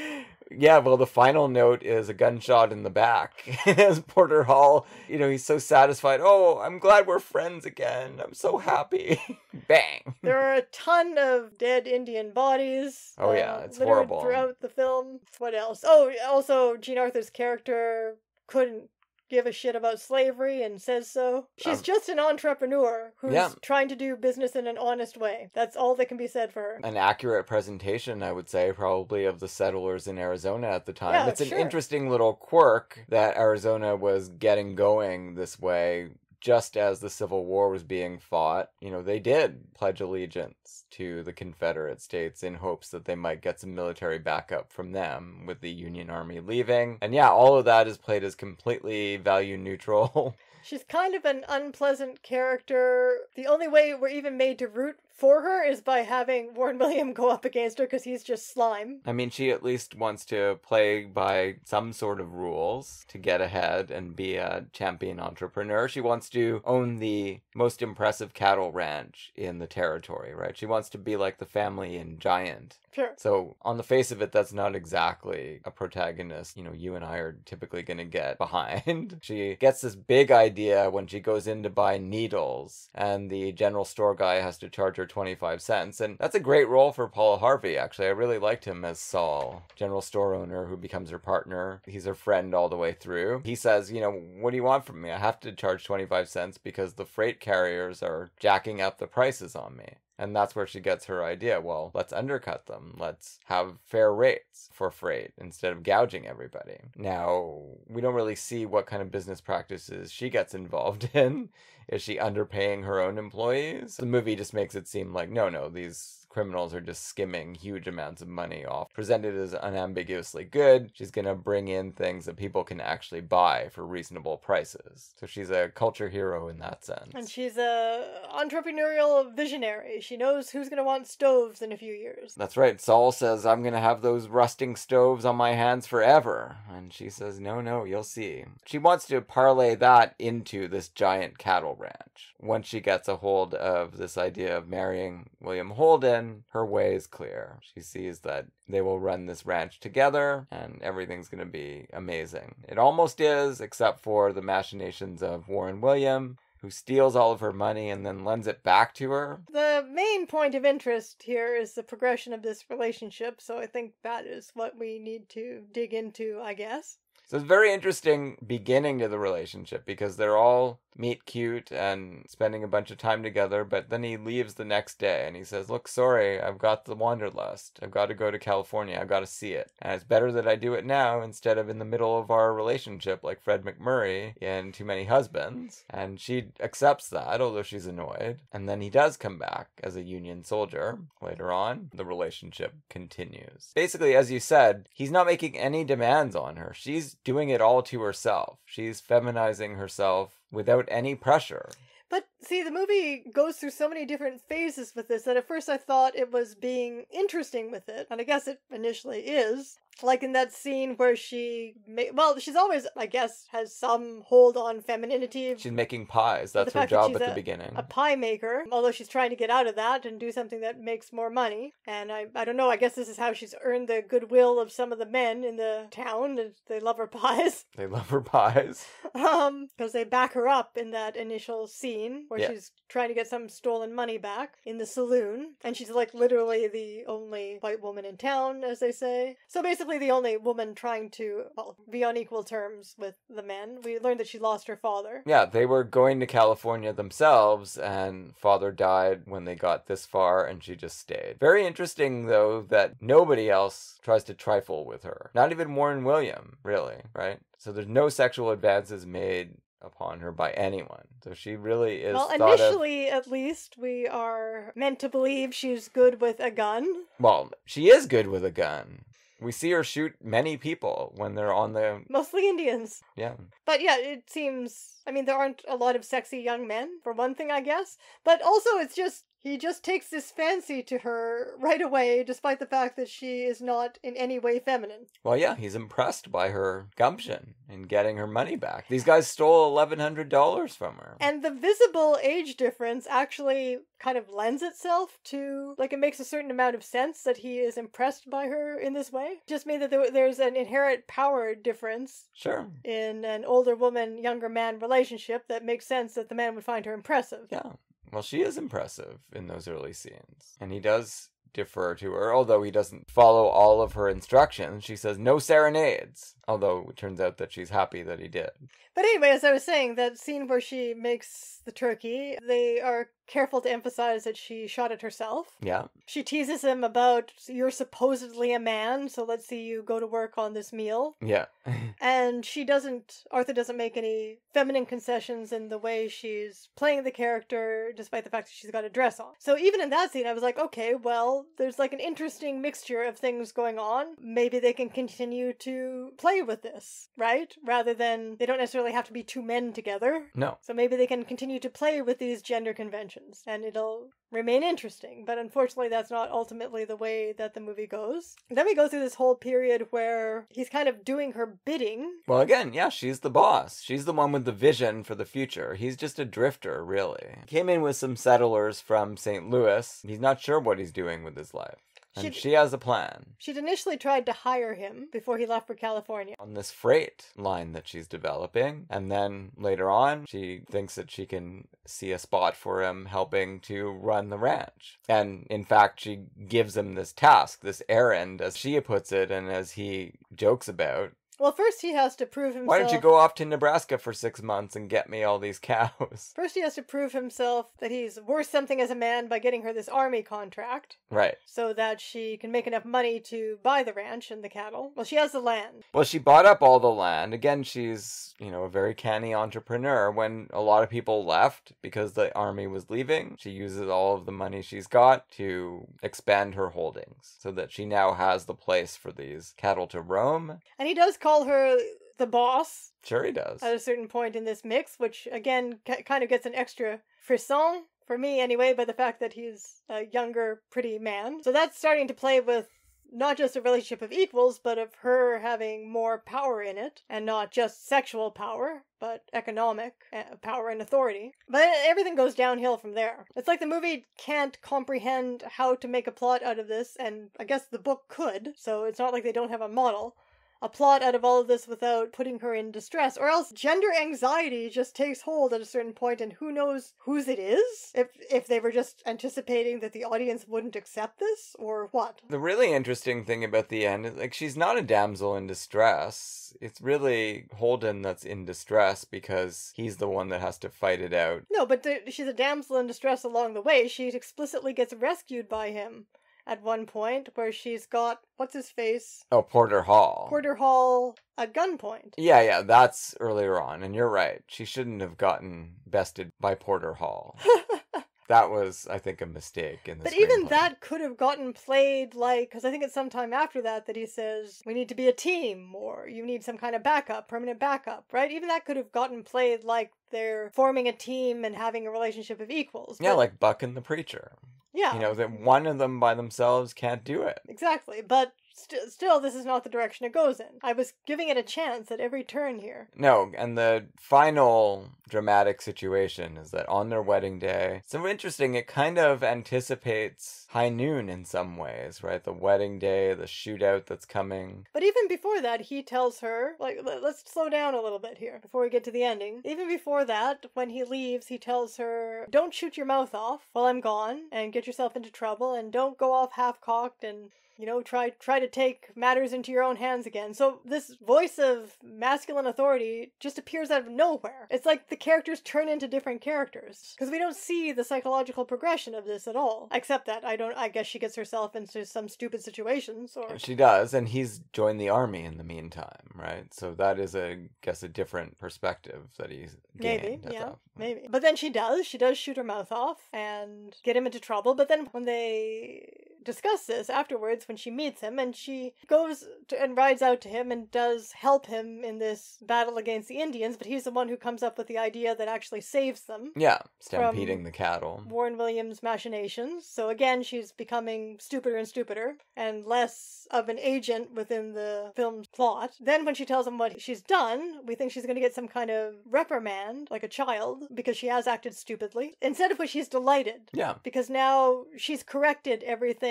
S2: Yeah, well, the final note is a gunshot in the back. As Porter Hall, you know, he's so satisfied. Oh, I'm glad we're friends again. I'm so happy. Bang.
S1: There are a ton of dead Indian bodies.
S2: Oh, uh, yeah, it's horrible.
S1: Throughout the film. What else? Oh, also, Jean Arthur's character couldn't give a shit about slavery and says so. She's um, just an entrepreneur who's yeah. trying to do business in an honest way. That's all that can be said for her.
S2: An accurate presentation, I would say, probably of the settlers in Arizona at the time. Yeah, it's an interesting little quirk that Arizona was getting going this way just as the Civil War was being fought, you know, they did pledge allegiance to the Confederate States in hopes that they might get some military backup from them with the Union Army leaving. And yeah, all of that is played as completely value neutral.
S1: She's kind of an unpleasant character. The only way we're even made to root for her is by having Warren William go up against her because he's just slime.
S2: I mean, she at least wants to play by some sort of rules to get ahead and be a champion entrepreneur. She wants to own the most impressive cattle ranch in the territory, right? She wants to be like the family in Giant.
S1: Sure.
S2: So, on the face of it, that's not exactly a protagonist, you know, you and I are typically going to get behind. she gets this big idea when she goes in to buy needles, and the general store guy has to charge her 25 cents. And that's a great role for Paul Harvey, actually. I really liked him as Saul, general store owner who becomes her partner. He's her friend all the way through. He says, You know, what do you want from me? I have to charge 25 cents because the freight carriers are jacking up the prices on me. And that's where she gets her idea. Well, let's undercut them. Let's have fair rates for freight instead of gouging everybody. Now, we don't really see what kind of business practices she gets involved in. Is she underpaying her own employees? The movie just makes it seem like no, no, these criminals are just skimming huge amounts of money off. Presented as unambiguously good, she's going to bring in things that people can actually buy for reasonable prices. So she's a culture hero in that sense.
S1: And she's a entrepreneurial visionary. She knows who's going to want stoves in a few years.
S2: That's right. Saul says, I'm going to have those rusting stoves on my hands forever. And she says, No, no, you'll see. She wants to parlay that into this giant cattle ranch. Once she gets a hold of this idea of marrying William Holden, her way is clear. She sees that they will run this ranch together and everything's going to be amazing. It almost is, except for the machinations of Warren William who steals all of her money and then lends it back to her.
S1: The main point of interest here is the progression of this relationship, so I think that is what we need to dig into, I guess.
S2: So it's a very interesting beginning to the relationship because they're all meet cute and spending a bunch of time together, but then he leaves the next day and he says, Look, sorry, I've got the wanderlust. I've got to go to California. I've got to see it. And it's better that I do it now instead of in the middle of our relationship like Fred MacMurray in Too Many Husbands. And she accepts that, although she's annoyed. And then he does come back as a Union soldier later on. The relationship continues. Basically, as you said, he's not making any demands on her. She's doing it all to herself. She's feminizing herself without any pressure.
S1: But see, the movie goes through so many different phases with this that at first I thought it was being interesting with it, and I guess it initially is. Like in that scene where she, ma- well, she's always, I guess, has some hold on femininity.
S2: She's making pies. That's her
S1: that
S2: job
S1: she's
S2: at the beginning.
S1: a pie maker, although she's trying to get out of that and do something that makes more money. And I, I don't know, I guess this is how she's earned the goodwill of some of the men in the town. and They love her pies.
S2: They love her pies.
S1: Um, because they back her up in that initial scene where
S2: Yeah.
S1: she's trying to get some stolen money back in the saloon. And she's like literally the only white woman in town, as they say. So basically the only woman trying to, well, be on equal terms with the men. We learned that she lost her father.
S2: Yeah, they were going to California themselves, and father died when they got this far, and she just stayed. Very interesting, though, that nobody else tries to trifle with her. Not even Warren William, really, right? So there's no sexual advances made upon her by anyone. So she really is
S1: well,
S2: thought of.
S1: initially, at least, we are meant to believe she's good with a gun.
S2: Well, she is good with a gun. We see her shoot many people when they're on the.
S1: Mostly Indians.
S2: Yeah.
S1: But yeah, it seems. I mean, there aren't a lot of sexy young men, for one thing, I guess. But also, it's just. He just takes this fancy to her right away, despite the fact that she is not in any way feminine.
S2: Well, yeah, he's impressed by her gumption in getting her money back. These guys stole $1,100 from her.
S1: And the visible age difference actually kind of lends itself to, like, it makes a certain amount of sense that he is impressed by her in this way. Just mean that there, there's an inherent power difference
S2: Sure.
S1: in an older woman, younger man relationship that makes sense that the man would find her impressive.
S2: Yeah. Well, she is impressive in those early scenes. And he does defer to her, although he doesn't follow all of her instructions. She says, no serenades. Although it turns out that she's happy that he did.
S1: But anyway, as I was saying, that scene where she makes the turkey, they are careful to emphasize that she shot it herself.
S2: Yeah.
S1: She teases him about, you're supposedly a man, so let's see you go to work on this meal.
S2: Yeah.
S1: And she doesn't, Arthur doesn't make any feminine concessions in the way she's playing the character, despite the fact that she's got a dress on. So even in that scene, I was like, okay, well, there's like an interesting mixture of things going on. Maybe they can continue to play with this, right? Rather than, they don't necessarily have to be two men together.
S2: no.
S1: So maybe they can continue to play with these gender conventions and it'll remain interesting. But unfortunately, that's not ultimately the way that the movie goes. Then we go through this whole period where he's kind of doing her bidding.
S2: Well, again, yeah, she's the boss. She's the one with the vision for the future. He's just a drifter, really. Came in with some settlers from St. Louis. He's not sure what he's doing with his life. And
S1: She-
S2: she has a plan.
S1: She'd initially tried to hire him before he left for California.
S2: on this freight line that she's developing. And then later on, she thinks that she can see a spot for him helping to run the ranch. And in fact, she gives him this task, this errand, as she puts it, and as he jokes about.
S1: Well, first he has to prove himself.
S2: Why don't you go off to Nebraska for six months and get me all these cows?
S1: First, he has to prove himself that he's worth something as a man by getting her this army contract
S2: Right.
S1: so that she can make enough money to buy the ranch and the cattle. Well, she has the land.
S2: Well, she bought up all the land. Again, she's, you know, a very canny entrepreneur. When a lot of people left because the army was leaving, she uses all of the money she's got to expand her holdings so that she now has the place for these cattle to roam.
S1: And he does call her the boss
S2: Sure, he does.
S1: at a certain point in this mix, which again k- kind of gets an extra frisson for me anyway by the fact that he's a younger, pretty man. So that's starting to play with not just a relationship of equals, but of her having more power in it, and not just sexual power, but economic uh, power and authority. But everything goes downhill from there. It's like the movie can't comprehend how to make a plot out of this, and I guess the book could, so it's not like they don't have a model a plot out of all of this without putting her in distress, or else gender anxiety just takes hold at a certain point, and who knows whose it is? If if they were just anticipating that the audience wouldn't accept this, or what?
S2: the really interesting thing about the end is like she's not a damsel in distress. It's really Holden that's in distress because he's the one that has to fight it out.
S1: No, but the, she's a damsel in distress along the way. She explicitly gets rescued by him at one point, where she's got what's his face
S2: Oh, Porter Hall.
S1: Porter Hall at gunpoint.
S2: Yeah, yeah, that's earlier on, and you're right. She shouldn't have gotten bested by Porter Hall. that was, I think, a mistake in the
S1: But even
S2: screenplay.
S1: that could have gotten played like, because I think it's sometime after that that he says, we need to be a team, or you need some kind of backup, permanent backup, right? Even that could have gotten played like they're forming a team and having a relationship of equals.
S2: Yeah,
S1: But-
S2: like Buck and the Preacher.
S1: Yeah,
S2: You know, that one of them by themselves can't do it.
S1: exactly. But st- still, this is not the direction it goes in. I was giving it a chance at every turn here.
S2: No, and the final dramatic situation is that on their wedding day, so interesting, it kind of anticipates High Noon in some ways, right? The wedding day, the shootout that's coming.
S1: But even before that, he tells her, like, let- let's slow down a little bit here before we get to the ending. Even before that, when he leaves, he tells her, don't shoot your mouth off while I'm gone and get yourself into trouble and don't go off half cocked and you know try try to take matters into your own hands again so this voice of masculine authority just appears out of nowhere it's like the characters turn into different characters because we don't see the psychological progression of this at all except that i don't i guess she gets herself into some stupid situations or
S2: She does, and he's joined the army in the meantime, right? So that is a guess a different perspective that he's
S1: Maybe, yeah, maybe. But then she does. She does shoot her mouth off and get him into trouble. But then when they discuss this afterwards, when she meets him and she goes to, and rides out to him and does help him in this battle against the Indians, but he's the one who comes up with the idea that actually saves them.
S2: Yeah, stampeding the cattle.
S1: Warren Williams' machinations. So again, she's becoming stupider and stupider and less of an agent within the film's plot. Then, when she tells him what she's done, we think she's going to get some kind of reprimand, like a child, because she has acted stupidly. Instead of which, he's delighted
S2: Yeah,
S1: because now she's corrected everything.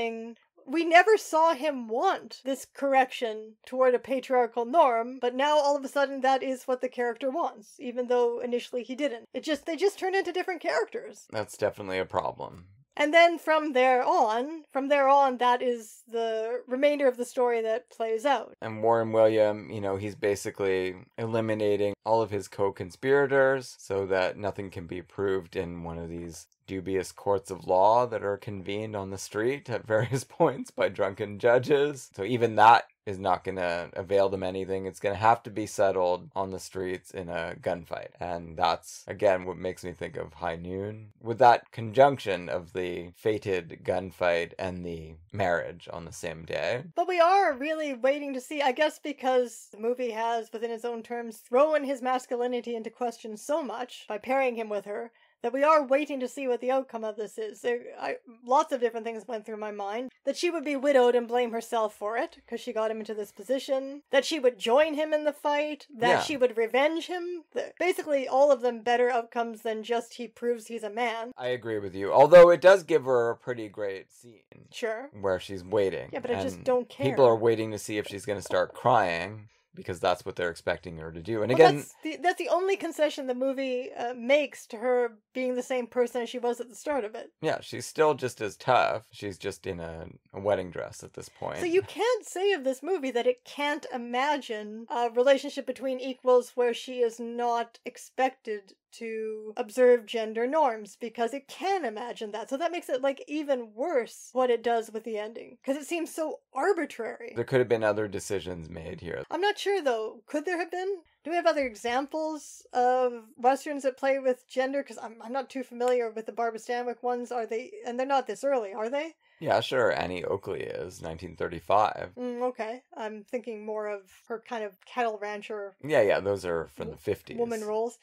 S1: We never saw him want this correction toward a patriarchal norm, but now all of a sudden that is what the character wants, even though initially he didn't. It just they just turn into different characters.
S2: that's definitely a problem.
S1: And then from there on, from there on, that is the remainder of the story that plays out.
S2: And Warren William, you know, he's basically eliminating all of his co conspirators so that nothing can be proved in one of these dubious courts of law that are convened on the street at various points by drunken judges. So even that is not going to avail them anything. It's going to have to be settled on the streets in a gunfight. And that's, again, what makes me think of High Noon. With that conjunction of the fated gunfight and the marriage on the same day.
S1: But we are really waiting to see, I guess, because the movie has, within its own terms, thrown his masculinity into question so much by pairing him with her that we are waiting to see what the outcome of this is. There, I, lots of different things went through my mind. That she would be widowed and blame herself for it because she got him into this position. That she would join him in the fight. That
S2: Yeah.
S1: she would revenge him. The- basically, all of them better outcomes than just he proves he's a man.
S2: I agree with you. Although it does give her a pretty great scene
S1: Sure.
S2: where she's waiting.
S1: Yeah, but I just don't care.
S2: People are waiting to see if she's going to start crying because that's what they're expecting her to do. And
S1: Well,
S2: again,
S1: that's the that's the only concession the movie uh, makes to her being the same person as she was at the start of it.
S2: yeah, she's still just as tough. She's just in a, a wedding dress at this point.
S1: So you can't say of this movie that it can't imagine a relationship between equals where she is not expected to observe gender norms because it can imagine that. So that makes it like even worse what it does with the ending because it seems so arbitrary.
S2: There could have been other decisions made here.
S1: I'm not sure though. Could there have been? Do we have other examples of westerns that play with gender? Because I'm, I'm not too familiar with the Barbara Stanwyck ones. Are they? And they're not this early, are they?
S2: Yeah, sure. Annie Oakley is 1935.
S1: Mm, okay, I'm thinking more of her kind of cattle rancher
S2: Yeah, yeah, those are from the 50s.
S1: woman roles.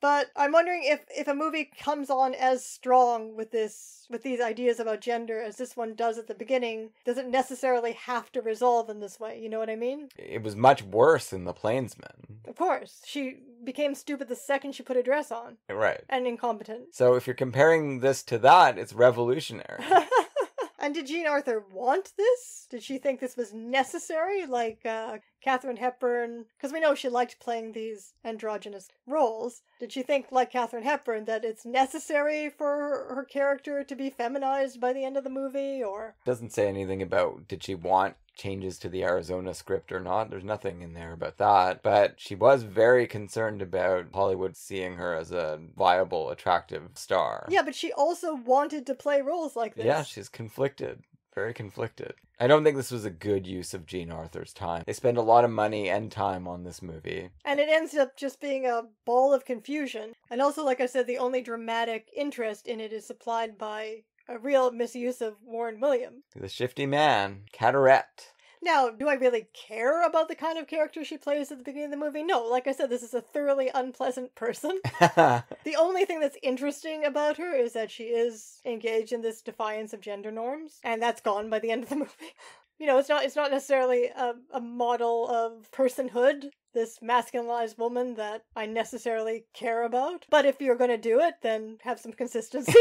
S1: But I'm wondering if if a movie comes on as strong with this with these ideas about gender as this one does at the beginning, does it necessarily have to resolve in this way? You know what I mean?
S2: It was much worse in The Plainsman.
S1: Of course, she became stupid the second she put a dress on
S2: Right.
S1: and incompetent.
S2: So if you're comparing this to that, it's revolutionary.
S1: and did Jean Arthur want this? Did she think this was necessary, like uh, Katharine Hepburn? Because we know she liked playing these androgynous roles. Did she think, like Katharine Hepburn, that it's necessary for her character to be feminized by the end of the movie, or
S2: Doesn't say anything about did she want changes to the Arizona script or not. There's nothing in there about that. But she was very concerned about Hollywood seeing her as a viable, attractive star.
S1: yeah? But she also wanted to play roles like this.
S2: Yeah, she's conflicted. Very conflicted. I don't think this was a good use of Jean Arthur's time. They spend a lot of money and time on this movie.
S1: And it ends up just being a ball of confusion. And also, like I said, the only dramatic interest in it is supplied by a real misuse of Warren William.
S2: The shifty man, Carteret.
S1: Now, do I really care about the kind of character she plays at the beginning of the movie? No, like I said, this is a thoroughly unpleasant person. The only thing that's interesting about her is that she is engaged in this defiance of gender norms, and that's gone by the end of the movie. You know, it's not it's not necessarily a, a model of personhood, this masculinized woman that I necessarily care about. But if you're going to do it, then have some consistency.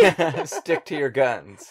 S2: Stick to your guns.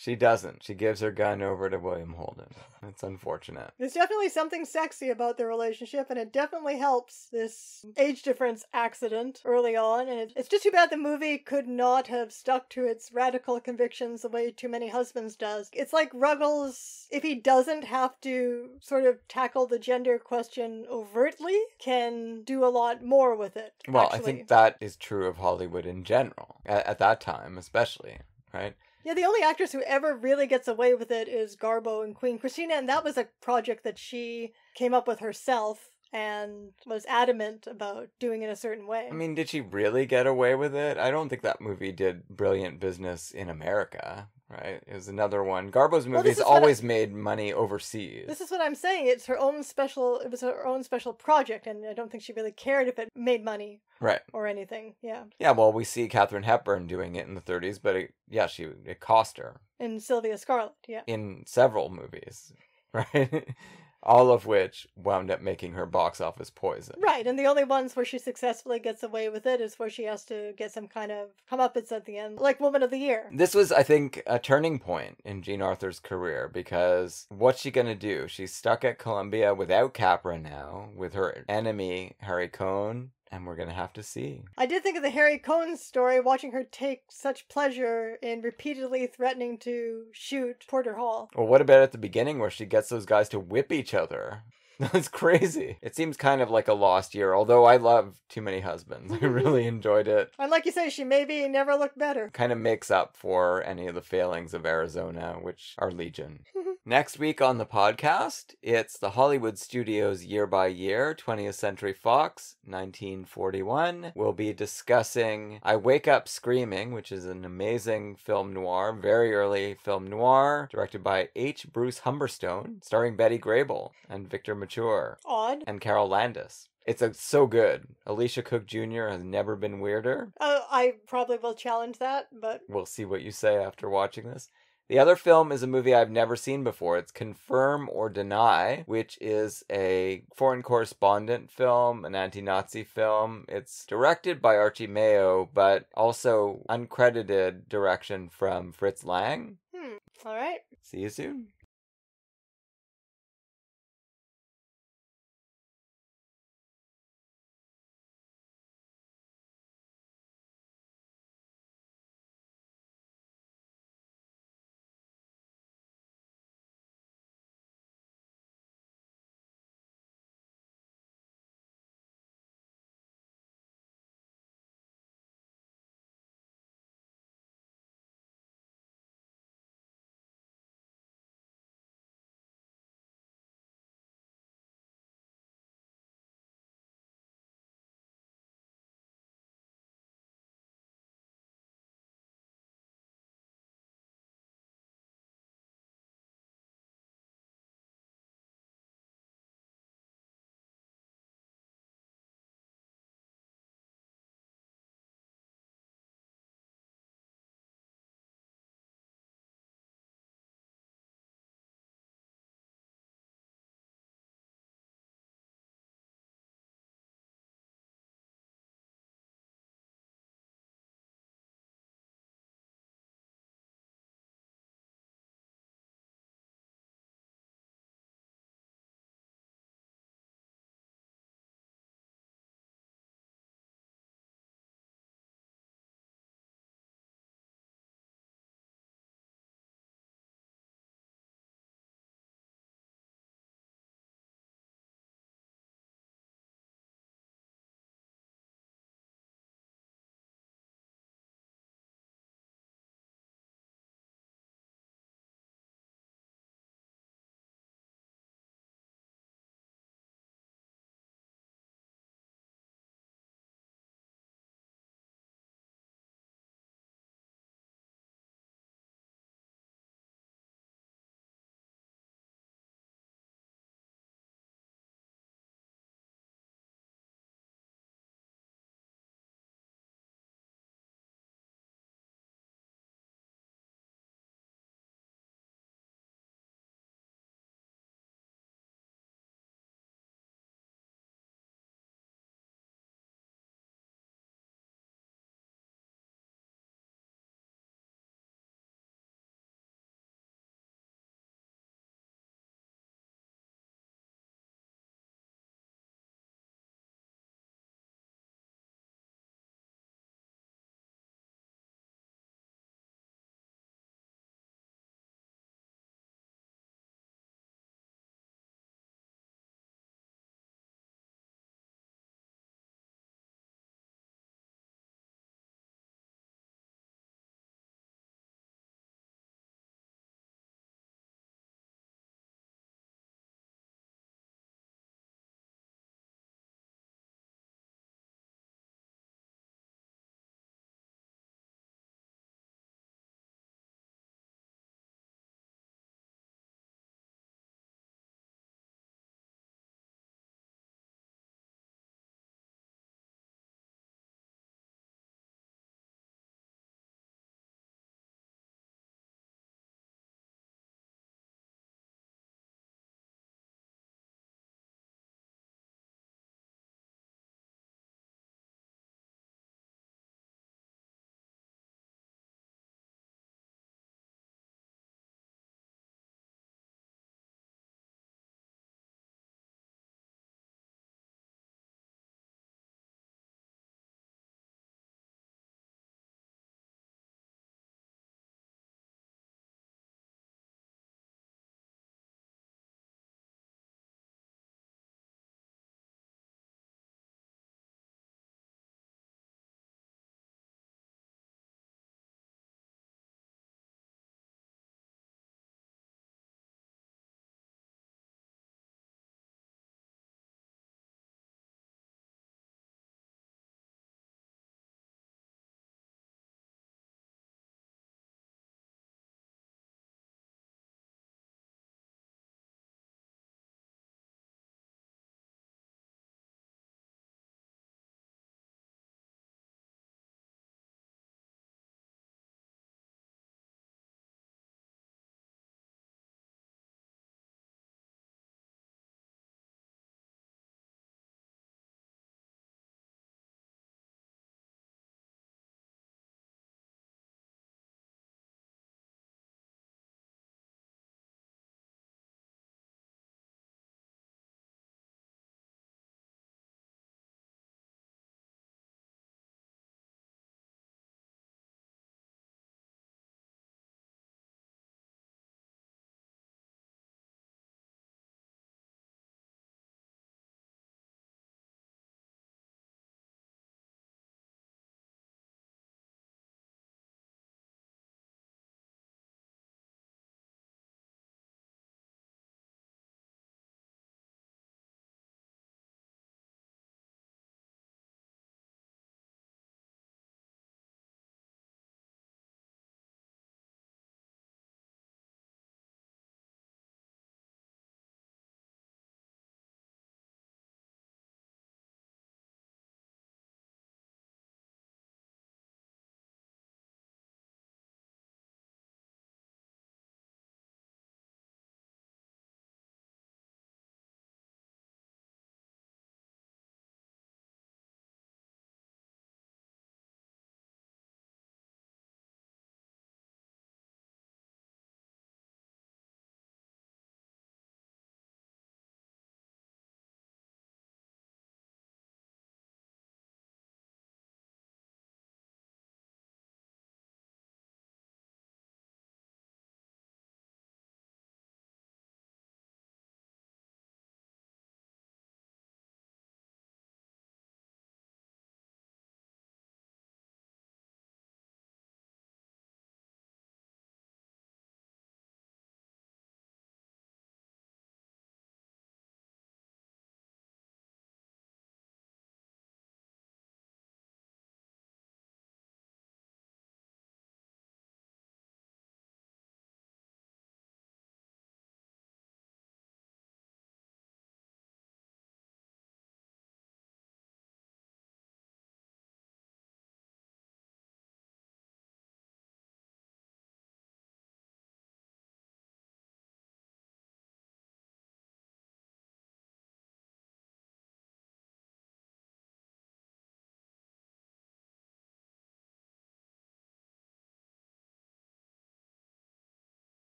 S2: She doesn't. She gives her gun over to William Holden. It's unfortunate.
S1: There's definitely something sexy about their relationship, and it definitely helps this age difference accident early on. And it's just too bad the movie could not have stuck to its radical convictions the way Too Many Husbands does. It's like Ruggles, if he doesn't have to sort of tackle the gender question overtly, can do a lot more with it.
S2: Well, I think that is true of Hollywood in general, at, at that time especially, right?
S1: Yeah, the only actress who ever really gets away with it is Garbo and Queen Christina, and that was a project that she came up with herself and was adamant about doing it a certain way.
S2: I mean, did she really get away with it? I don't think that movie did brilliant business in America, right? It was another one. Garbo's movies
S1: is what I-
S2: always made money overseas.
S1: this is what I'm saying. It's her own special. It was her own special project, and I don't think she really cared if it made money
S2: Right.
S1: or anything. Yeah,
S2: Yeah, well, we see Katharine Hepburn doing it in the 30s, but it, yeah, she it cost her
S1: and Sylvia Scarlett. Yeah,
S2: in several movies, right? All of which wound up making her box office poison.
S1: right. And the only ones where she successfully gets away with it is where she has to get some kind of comeuppance at the end, like Woman of the Year.
S2: This was, I think, a turning point in Jean Arthur's career because what's she gonna do? She's stuck at Columbia without Capra now, with her enemy Harry Cohn and we're gonna have to see.
S1: I did think of the Harry Cohn story, watching her take such pleasure in repeatedly threatening to shoot Porter Hall.
S2: Well, what about at the beginning where she gets those guys to whip each other? That's crazy. It seems kind of like a lost year, although I love Too Many Husbands. I really enjoyed it.
S1: And like you say, she maybe never looked better.
S2: Kind of makes up for any of the failings of Arizona, which are legion. Next week on the podcast, it's the Hollywood Studios Year by Year, 20th Century Fox, 1941. We'll be discussing I Wake Up Screaming, which is an amazing film noir, very early film noir, directed by H. Bruce Humberstone, starring Betty Grable and Victor Mature
S1: Odd.
S2: and Carol Landis. It's a, so good. Elisha Cook Jr. has never been weirder.
S1: Uh, I probably will challenge that, but
S2: We'll see what you say after watching this. The other film is a movie I've never seen before. It's Confirm or Deny, which is a foreign correspondent film, an anti Nazi film. It's directed by Archie Mayo, but also uncredited direction from Fritz Lang.
S1: hmm. All right.
S2: See you soon.